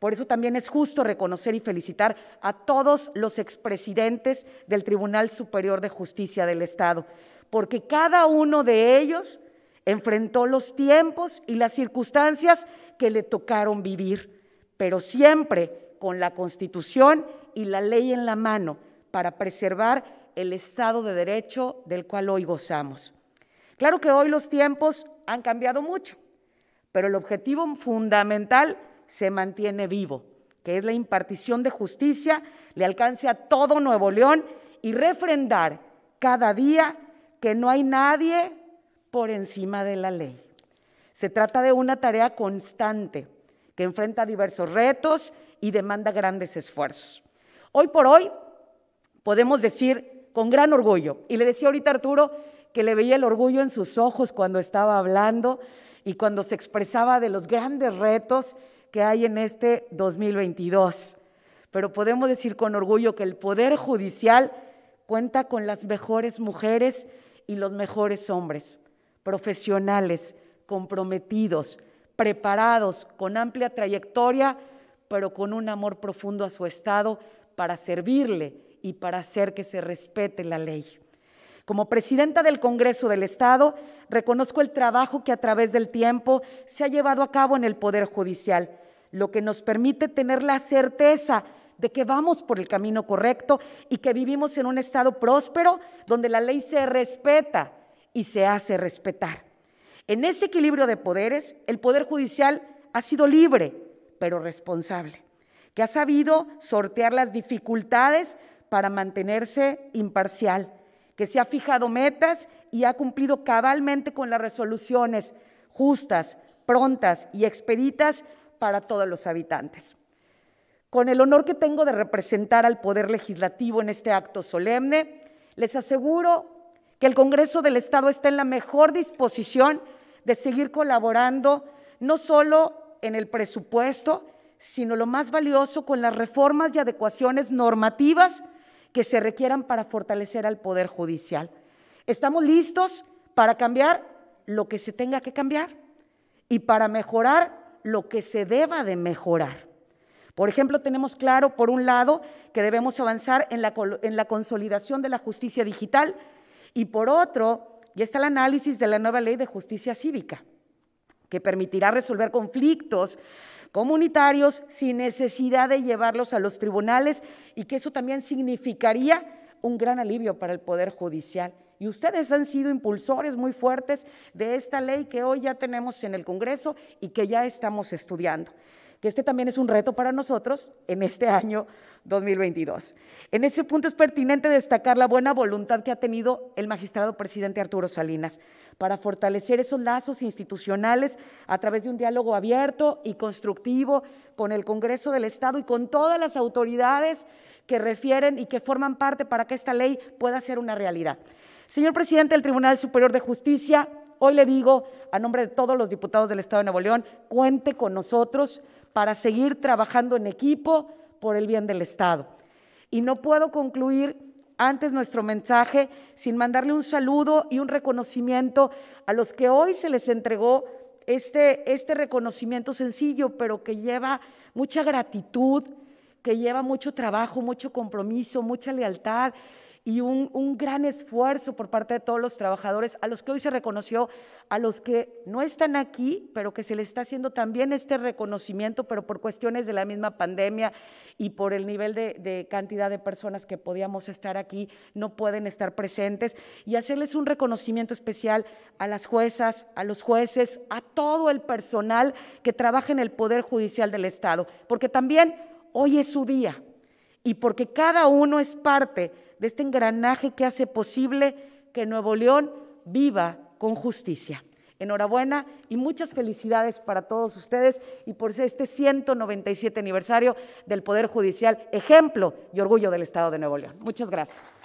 Por eso también es justo reconocer y felicitar a todos los expresidentes del Tribunal Superior de Justicia del Estado, porque cada uno de ellos enfrentó los tiempos y las circunstancias que le tocaron vivir, pero siempre con la Constitución y la ley en la mano para preservar el Estado de Derecho del cual hoy gozamos. Claro que hoy los tiempos han cambiado mucho, pero el objetivo fundamental se mantiene vivo, que es la impartición de justicia, le alcance a todo Nuevo León y refrendar cada día que no hay nadie por encima de la ley. Se trata de una tarea constante que enfrenta diversos retos y demanda grandes esfuerzos. Hoy por hoy podemos decir con gran orgullo, y le decía ahorita Arturo que le veía el orgullo en sus ojos cuando estaba hablando y cuando se expresaba de los grandes retos que hay en este 2022. Pero podemos decir con orgullo que el Poder Judicial cuenta con las mejores mujeres y los mejores hombres, profesionales, comprometidos, preparados, con amplia trayectoria pero con un amor profundo a su Estado para servirle y para hacer que se respete la ley. Como presidenta del Congreso del Estado, reconozco el trabajo que a través del tiempo se ha llevado a cabo en el Poder Judicial, lo que nos permite tener la certeza de que vamos por el camino correcto y que vivimos en un Estado próspero donde la ley se respeta y se hace respetar. En ese equilibrio de poderes, el Poder Judicial ha sido libre, pero responsable, que ha sabido sortear las dificultades para mantenerse imparcial, que se ha fijado metas y ha cumplido cabalmente con las resoluciones justas, prontas y expeditas para todos los habitantes. Con el honor que tengo de representar al Poder Legislativo en este acto solemne, les aseguro que el Congreso del Estado está en la mejor disposición de seguir colaborando no solo en el presupuesto, sino lo más valioso con las reformas y adecuaciones normativas que se requieran para fortalecer al Poder Judicial. Estamos listos para cambiar lo que se tenga que cambiar y para mejorar lo que se deba de mejorar. Por ejemplo, tenemos claro, por un lado, que debemos avanzar en la, en la consolidación de la justicia digital y por otro, ya está el análisis de la nueva ley de justicia cívica que permitirá resolver conflictos comunitarios sin necesidad de llevarlos a los tribunales y que eso también significaría un gran alivio para el Poder Judicial. Y ustedes han sido impulsores muy fuertes de esta ley que hoy ya tenemos en el Congreso y que ya estamos estudiando. Que este también es un reto para nosotros en este año 2022. En ese punto es pertinente destacar la buena voluntad que ha tenido el magistrado presidente Arturo Salinas para fortalecer esos lazos institucionales a través de un diálogo abierto y constructivo con el Congreso del Estado y con todas las autoridades que refieren y que forman parte para que esta ley pueda ser una realidad. Señor presidente del Tribunal Superior de Justicia, hoy le digo, a nombre de todos los diputados del Estado de Nuevo León, cuente con nosotros para seguir trabajando en equipo por el bien del Estado. Y no puedo concluir antes nuestro mensaje sin mandarle un saludo y un reconocimiento a los que hoy se les entregó este, este reconocimiento sencillo, pero que lleva mucha gratitud, que lleva mucho trabajo, mucho compromiso, mucha lealtad y un, gran esfuerzo por parte de todos los trabajadores, a los que hoy se reconoció, a los que no están aquí, pero que se les está haciendo también este reconocimiento, pero por cuestiones de la misma pandemia y por el nivel de, de cantidad de personas que podíamos estar aquí, no pueden estar presentes, y hacerles un reconocimiento especial a las juezas, a los jueces, a todo el personal que trabaja en el Poder Judicial del Estado, porque también hoy es su día y porque cada uno es parte de este engranaje que hace posible que Nuevo León viva con justicia. Enhorabuena y muchas felicidades para todos ustedes y por este 197 aniversario del Poder Judicial, ejemplo y orgullo del Estado de Nuevo León. Muchas gracias.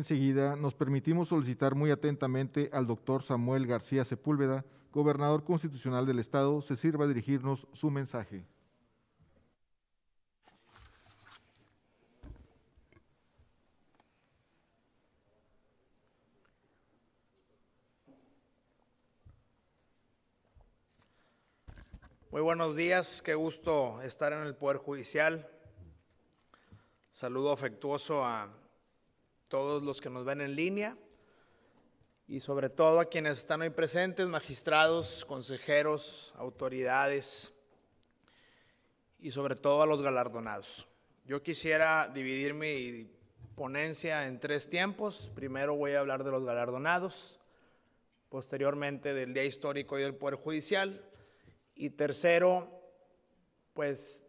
Enseguida, nos permitimos solicitar muy atentamente al doctor Samuel García Sepúlveda, gobernador constitucional del Estado, se sirva a dirigirnos su mensaje. Muy buenos días, qué gusto estar en el Poder Judicial. Saludo afectuoso a todos los que nos ven en línea y sobre todo a quienes están hoy presentes, magistrados, consejeros, autoridades y sobre todo a los galardonados. Yo quisiera dividir mi ponencia en tres tiempos. Primero voy a hablar de los galardonados, posteriormente del Día Histórico y del Poder Judicial y tercero, pues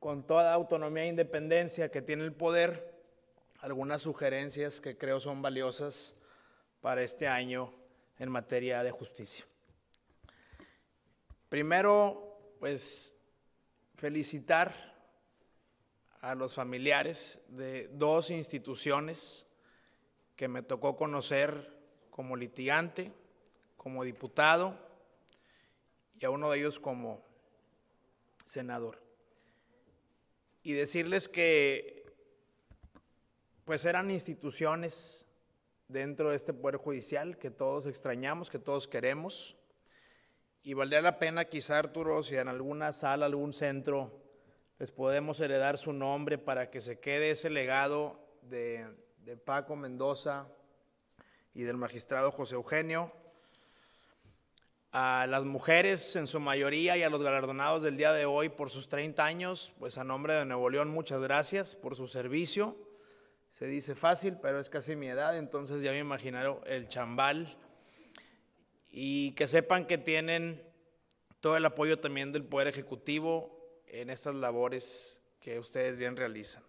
con toda autonomía e independencia que tiene el poder, algunas sugerencias que creo son valiosas para este año en materia de justicia. Primero, pues felicitar a los familiares de dos instituciones que me tocó conocer como litigante, como diputado y a uno de ellos como senador. Y decirles que pues eran instituciones dentro de este Poder Judicial que todos extrañamos, que todos queremos. Y valdría la pena quizá, Arturo, si en alguna sala, algún centro, les podemos heredar su nombre para que se quede ese legado de, de Paco Mendoza y del magistrado José Eugenio. A las mujeres en su mayoría y a los galardonados del día de hoy por sus 30 años, pues a nombre de Nuevo León, muchas gracias por su servicio se dice fácil, pero es casi mi edad, entonces ya me imaginaron el chambal. Y que sepan que tienen todo el apoyo también del Poder Ejecutivo en estas labores que ustedes bien realizan.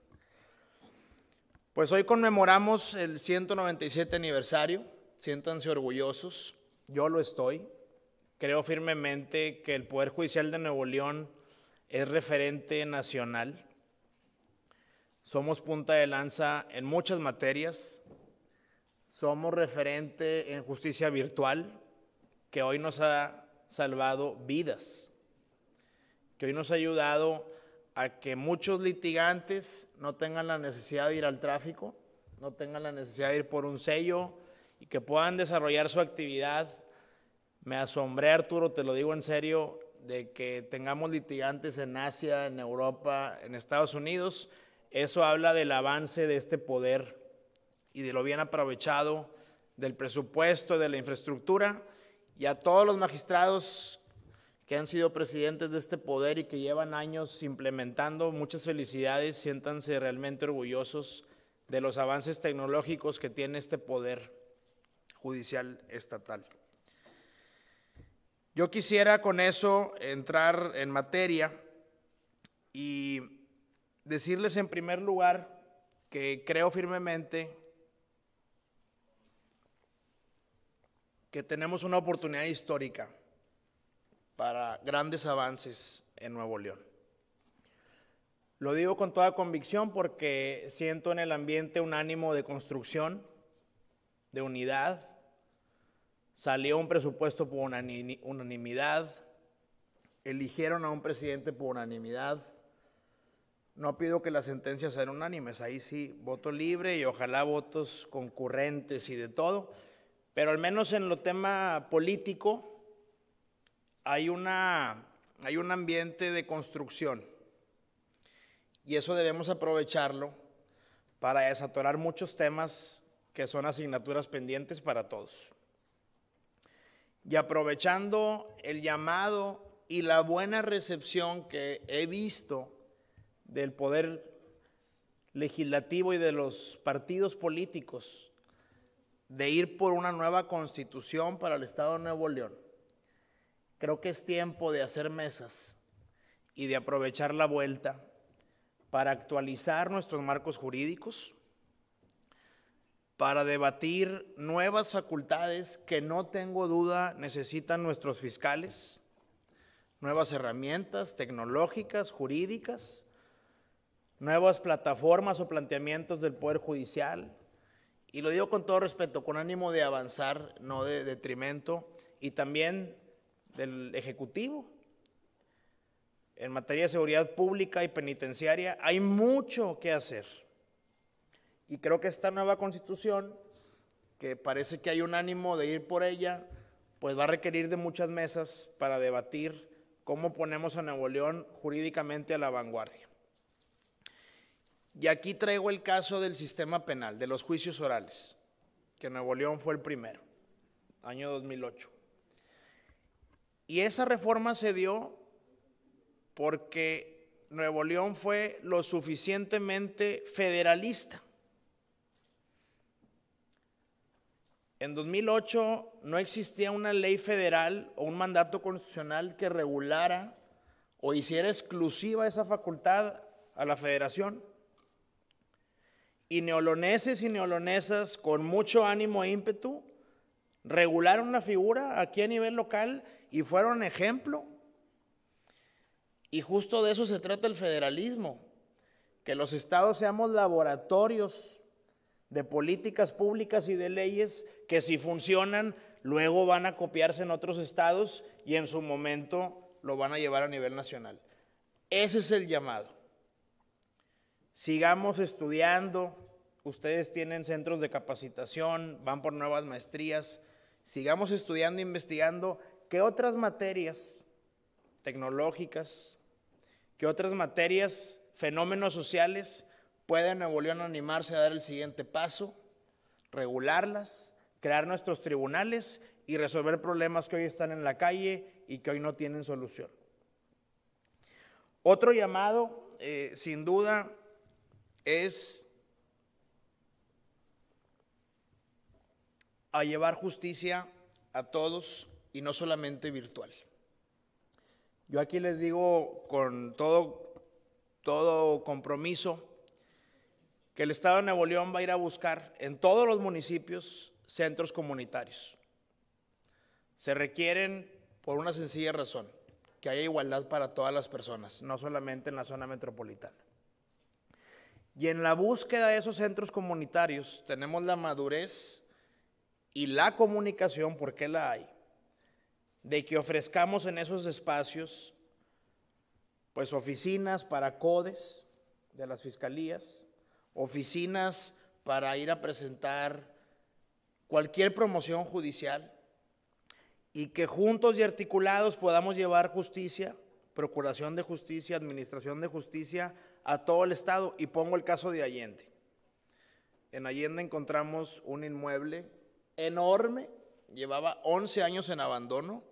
Pues hoy conmemoramos el 197 aniversario, siéntanse orgullosos, yo lo estoy. Creo firmemente que el Poder Judicial de Nuevo León es referente nacional somos punta de lanza en muchas materias. Somos referente en justicia virtual, que hoy nos ha salvado vidas, que hoy nos ha ayudado a que muchos litigantes no tengan la necesidad de ir al tráfico, no tengan la necesidad de ir por un sello y que puedan desarrollar su actividad. Me asombré, Arturo, te lo digo en serio, de que tengamos litigantes en Asia, en Europa, en Estados Unidos, eso habla del avance de este poder y de lo bien aprovechado del presupuesto, de la infraestructura y a todos los magistrados que han sido presidentes de este poder y que llevan años implementando, muchas felicidades, siéntanse realmente orgullosos de los avances tecnológicos que tiene este poder judicial estatal. Yo quisiera con eso entrar en materia y decirles en primer lugar que creo firmemente que tenemos una oportunidad histórica para grandes avances en Nuevo León. Lo digo con toda convicción porque siento en el ambiente un ánimo de construcción, de unidad. Salió un presupuesto por unanimidad, eligieron a un presidente por unanimidad. No pido que las sentencias sean unánimes, ahí sí, voto libre y ojalá votos concurrentes y de todo, pero al menos en lo tema político hay, una, hay un ambiente de construcción y eso debemos aprovecharlo para desatorar muchos temas que son asignaturas pendientes para todos. Y aprovechando el llamado y la buena recepción que he visto del poder legislativo y de los partidos políticos de ir por una nueva constitución para el Estado de Nuevo León. Creo que es tiempo de hacer mesas y de aprovechar la vuelta para actualizar nuestros marcos jurídicos, para debatir nuevas facultades que no tengo duda necesitan nuestros fiscales, nuevas herramientas tecnológicas, jurídicas, nuevas plataformas o planteamientos del Poder Judicial. Y lo digo con todo respeto, con ánimo de avanzar, no de detrimento, y también del Ejecutivo. En materia de seguridad pública y penitenciaria hay mucho que hacer. Y creo que esta nueva constitución, que parece que hay un ánimo de ir por ella, pues va a requerir de muchas mesas para debatir cómo ponemos a Nuevo León jurídicamente a la vanguardia. Y aquí traigo el caso del sistema penal, de los juicios orales, que Nuevo León fue el primero, año 2008. Y esa reforma se dio porque Nuevo León fue lo suficientemente federalista. En 2008 no existía una ley federal o un mandato constitucional que regulara o hiciera exclusiva esa facultad a la federación y neoloneses y neolonesas con mucho ánimo e ímpetu regularon una figura aquí a nivel local y fueron ejemplo. Y justo de eso se trata el federalismo, que los estados seamos laboratorios de políticas públicas y de leyes que si funcionan, luego van a copiarse en otros estados y en su momento lo van a llevar a nivel nacional. Ese es el llamado. Sigamos estudiando, ustedes tienen centros de capacitación, van por nuevas maestrías, sigamos estudiando, e investigando qué otras materias tecnológicas, qué otras materias, fenómenos sociales pueden Nuevo León animarse a dar el siguiente paso, regularlas, crear nuestros tribunales y resolver problemas que hoy están en la calle y que hoy no tienen solución. Otro llamado, eh, sin duda, es a llevar justicia a todos y no solamente virtual. Yo aquí les digo con todo, todo compromiso que el Estado de Nuevo León va a ir a buscar en todos los municipios centros comunitarios. Se requieren por una sencilla razón, que haya igualdad para todas las personas, no solamente en la zona metropolitana. Y en la búsqueda de esos centros comunitarios tenemos la madurez y la comunicación, porque la hay, de que ofrezcamos en esos espacios pues oficinas para CODES de las fiscalías, oficinas para ir a presentar cualquier promoción judicial y que juntos y articulados podamos llevar justicia, procuración de justicia, administración de justicia a todo el Estado. Y pongo el caso de Allende. En Allende encontramos un inmueble enorme, llevaba 11 años en abandono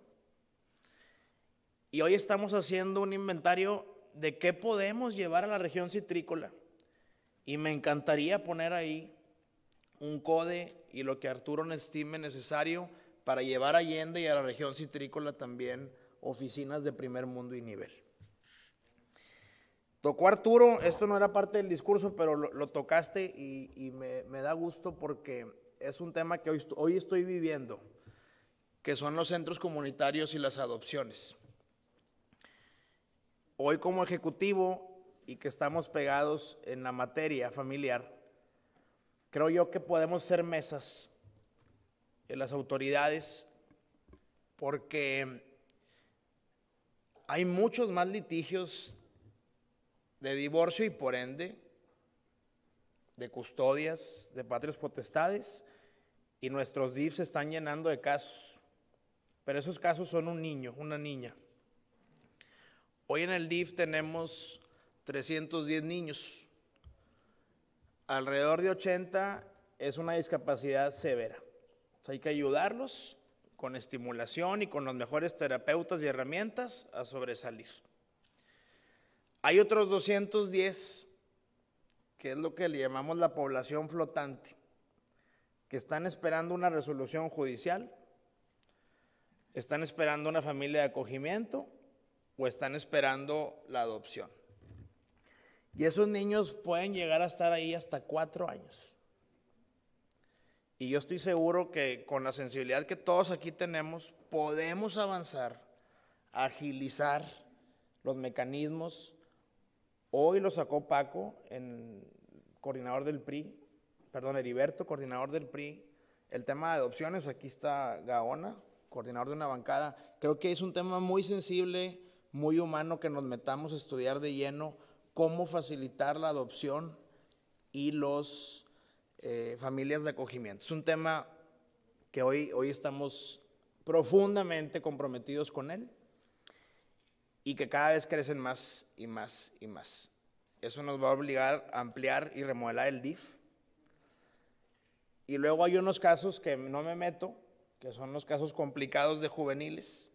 Y hoy estamos haciendo un inventario de qué podemos llevar a la región citrícola. Y me encantaría poner ahí un CODE y lo que Arturo estime necesario para llevar a Allende y a la región citrícola también oficinas de primer mundo y nivel. Tocó Arturo, esto no era parte del discurso, pero lo, tocaste y, me, da gusto porque es un tema que hoy, estoy viviendo, que son los centros comunitarios y las adopciones. Hoy como ejecutivo y que estamos pegados en la materia familiar, creo yo que podemos ser mesas en las autoridades porque hay muchos más litigios de divorcio y por ende de custodias, de patrios potestades, y nuestros DIF se están llenando de casos. Pero esos casos son un niño, una niña. Hoy en el DIF tenemos 310 niños. Alrededor de 80 es una discapacidad severa. hay que ayudarlos con estimulación y con los mejores terapeutas y herramientas a sobresalir. Hay otros 210, que es lo que le llamamos la población flotante, que están esperando una resolución judicial, están esperando una familia de acogimiento o están esperando la adopción. Y esos niños pueden llegar a estar ahí hasta cuatro años. Y yo estoy seguro que con la sensibilidad que todos aquí tenemos, podemos avanzar, agilizar los mecanismos. Hoy lo sacó Paco, en coordinador del PRI, perdón, Heriberto, coordinador del PRI, el tema de adopciones. Aquí está Gaona, coordinador de una bancada. Creo que es un tema muy sensible muy humano que nos metamos a estudiar de lleno cómo facilitar la adopción y los eh, familias de acogimiento. Es un tema que hoy, hoy estamos profundamente comprometidos con él y que cada vez crecen más y más y más. Eso nos va a obligar a ampliar y remodelar el DIF. Y luego hay unos casos que no me meto, que son los casos complicados de juveniles,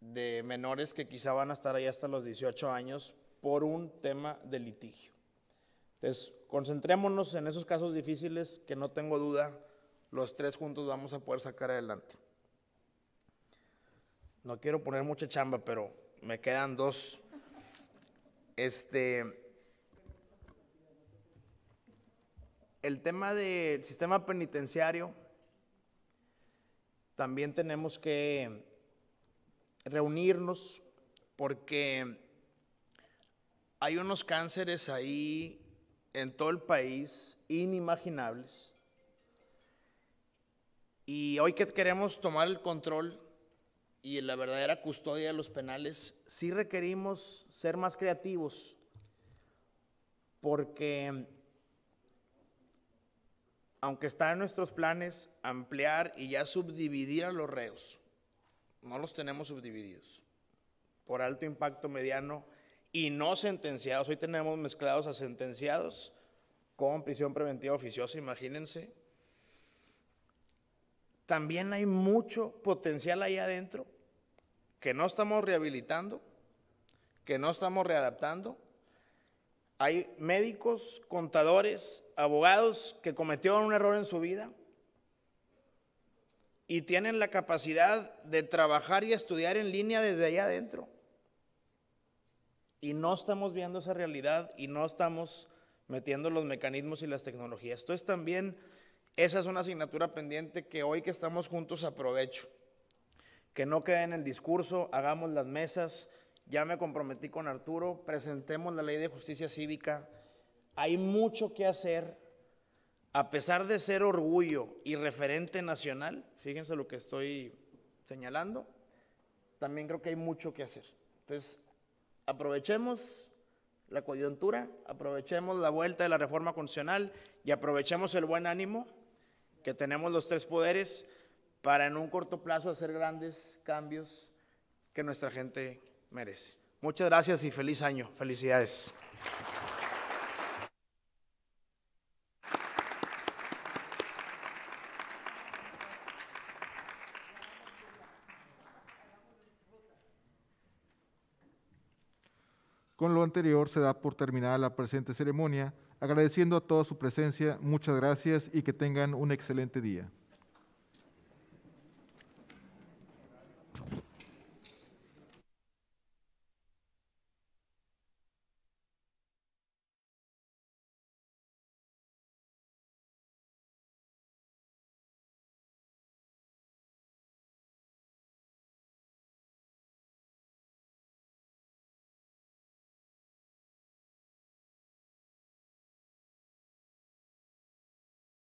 de menores que quizá van a estar ahí hasta los 18 años por un tema de litigio. Entonces, concentrémonos en esos casos difíciles que no tengo duda, los tres juntos vamos a poder sacar adelante. No quiero poner mucha chamba, pero me quedan dos. Este, el tema del sistema penitenciario, también tenemos que reunirnos porque hay unos cánceres ahí en todo el país inimaginables. Y hoy que queremos tomar el control y la verdadera custodia de los penales, sí requerimos ser más creativos, porque aunque está en nuestros planes ampliar y ya subdividir a los reos, no los tenemos subdivididos por alto impacto mediano y no sentenciados. Hoy tenemos mezclados a sentenciados con prisión preventiva oficiosa, imagínense. También hay mucho potencial ahí adentro que no estamos rehabilitando, que no estamos readaptando. Hay médicos, contadores, abogados que cometieron un error en su vida y tienen la capacidad de trabajar y estudiar en línea desde allá adentro. Y no estamos viendo esa realidad y no estamos metiendo los mecanismos y las tecnologías. Entonces también esa es una asignatura pendiente que hoy que estamos juntos aprovecho. Que no quede en el discurso, hagamos las mesas. Ya me comprometí con Arturo, presentemos la ley de justicia cívica. Hay mucho que hacer a pesar de ser orgullo y referente nacional, fíjense lo que estoy señalando, también creo que hay mucho que hacer. Entonces, aprovechemos la coyuntura, aprovechemos la vuelta de la reforma constitucional y aprovechemos el buen ánimo que tenemos los tres poderes para en un corto plazo hacer grandes cambios que nuestra gente merece. Muchas gracias y feliz año. Felicidades. Con lo anterior se da por terminada la presente ceremonia, agradeciendo a toda su presencia, muchas gracias y que tengan un excelente día.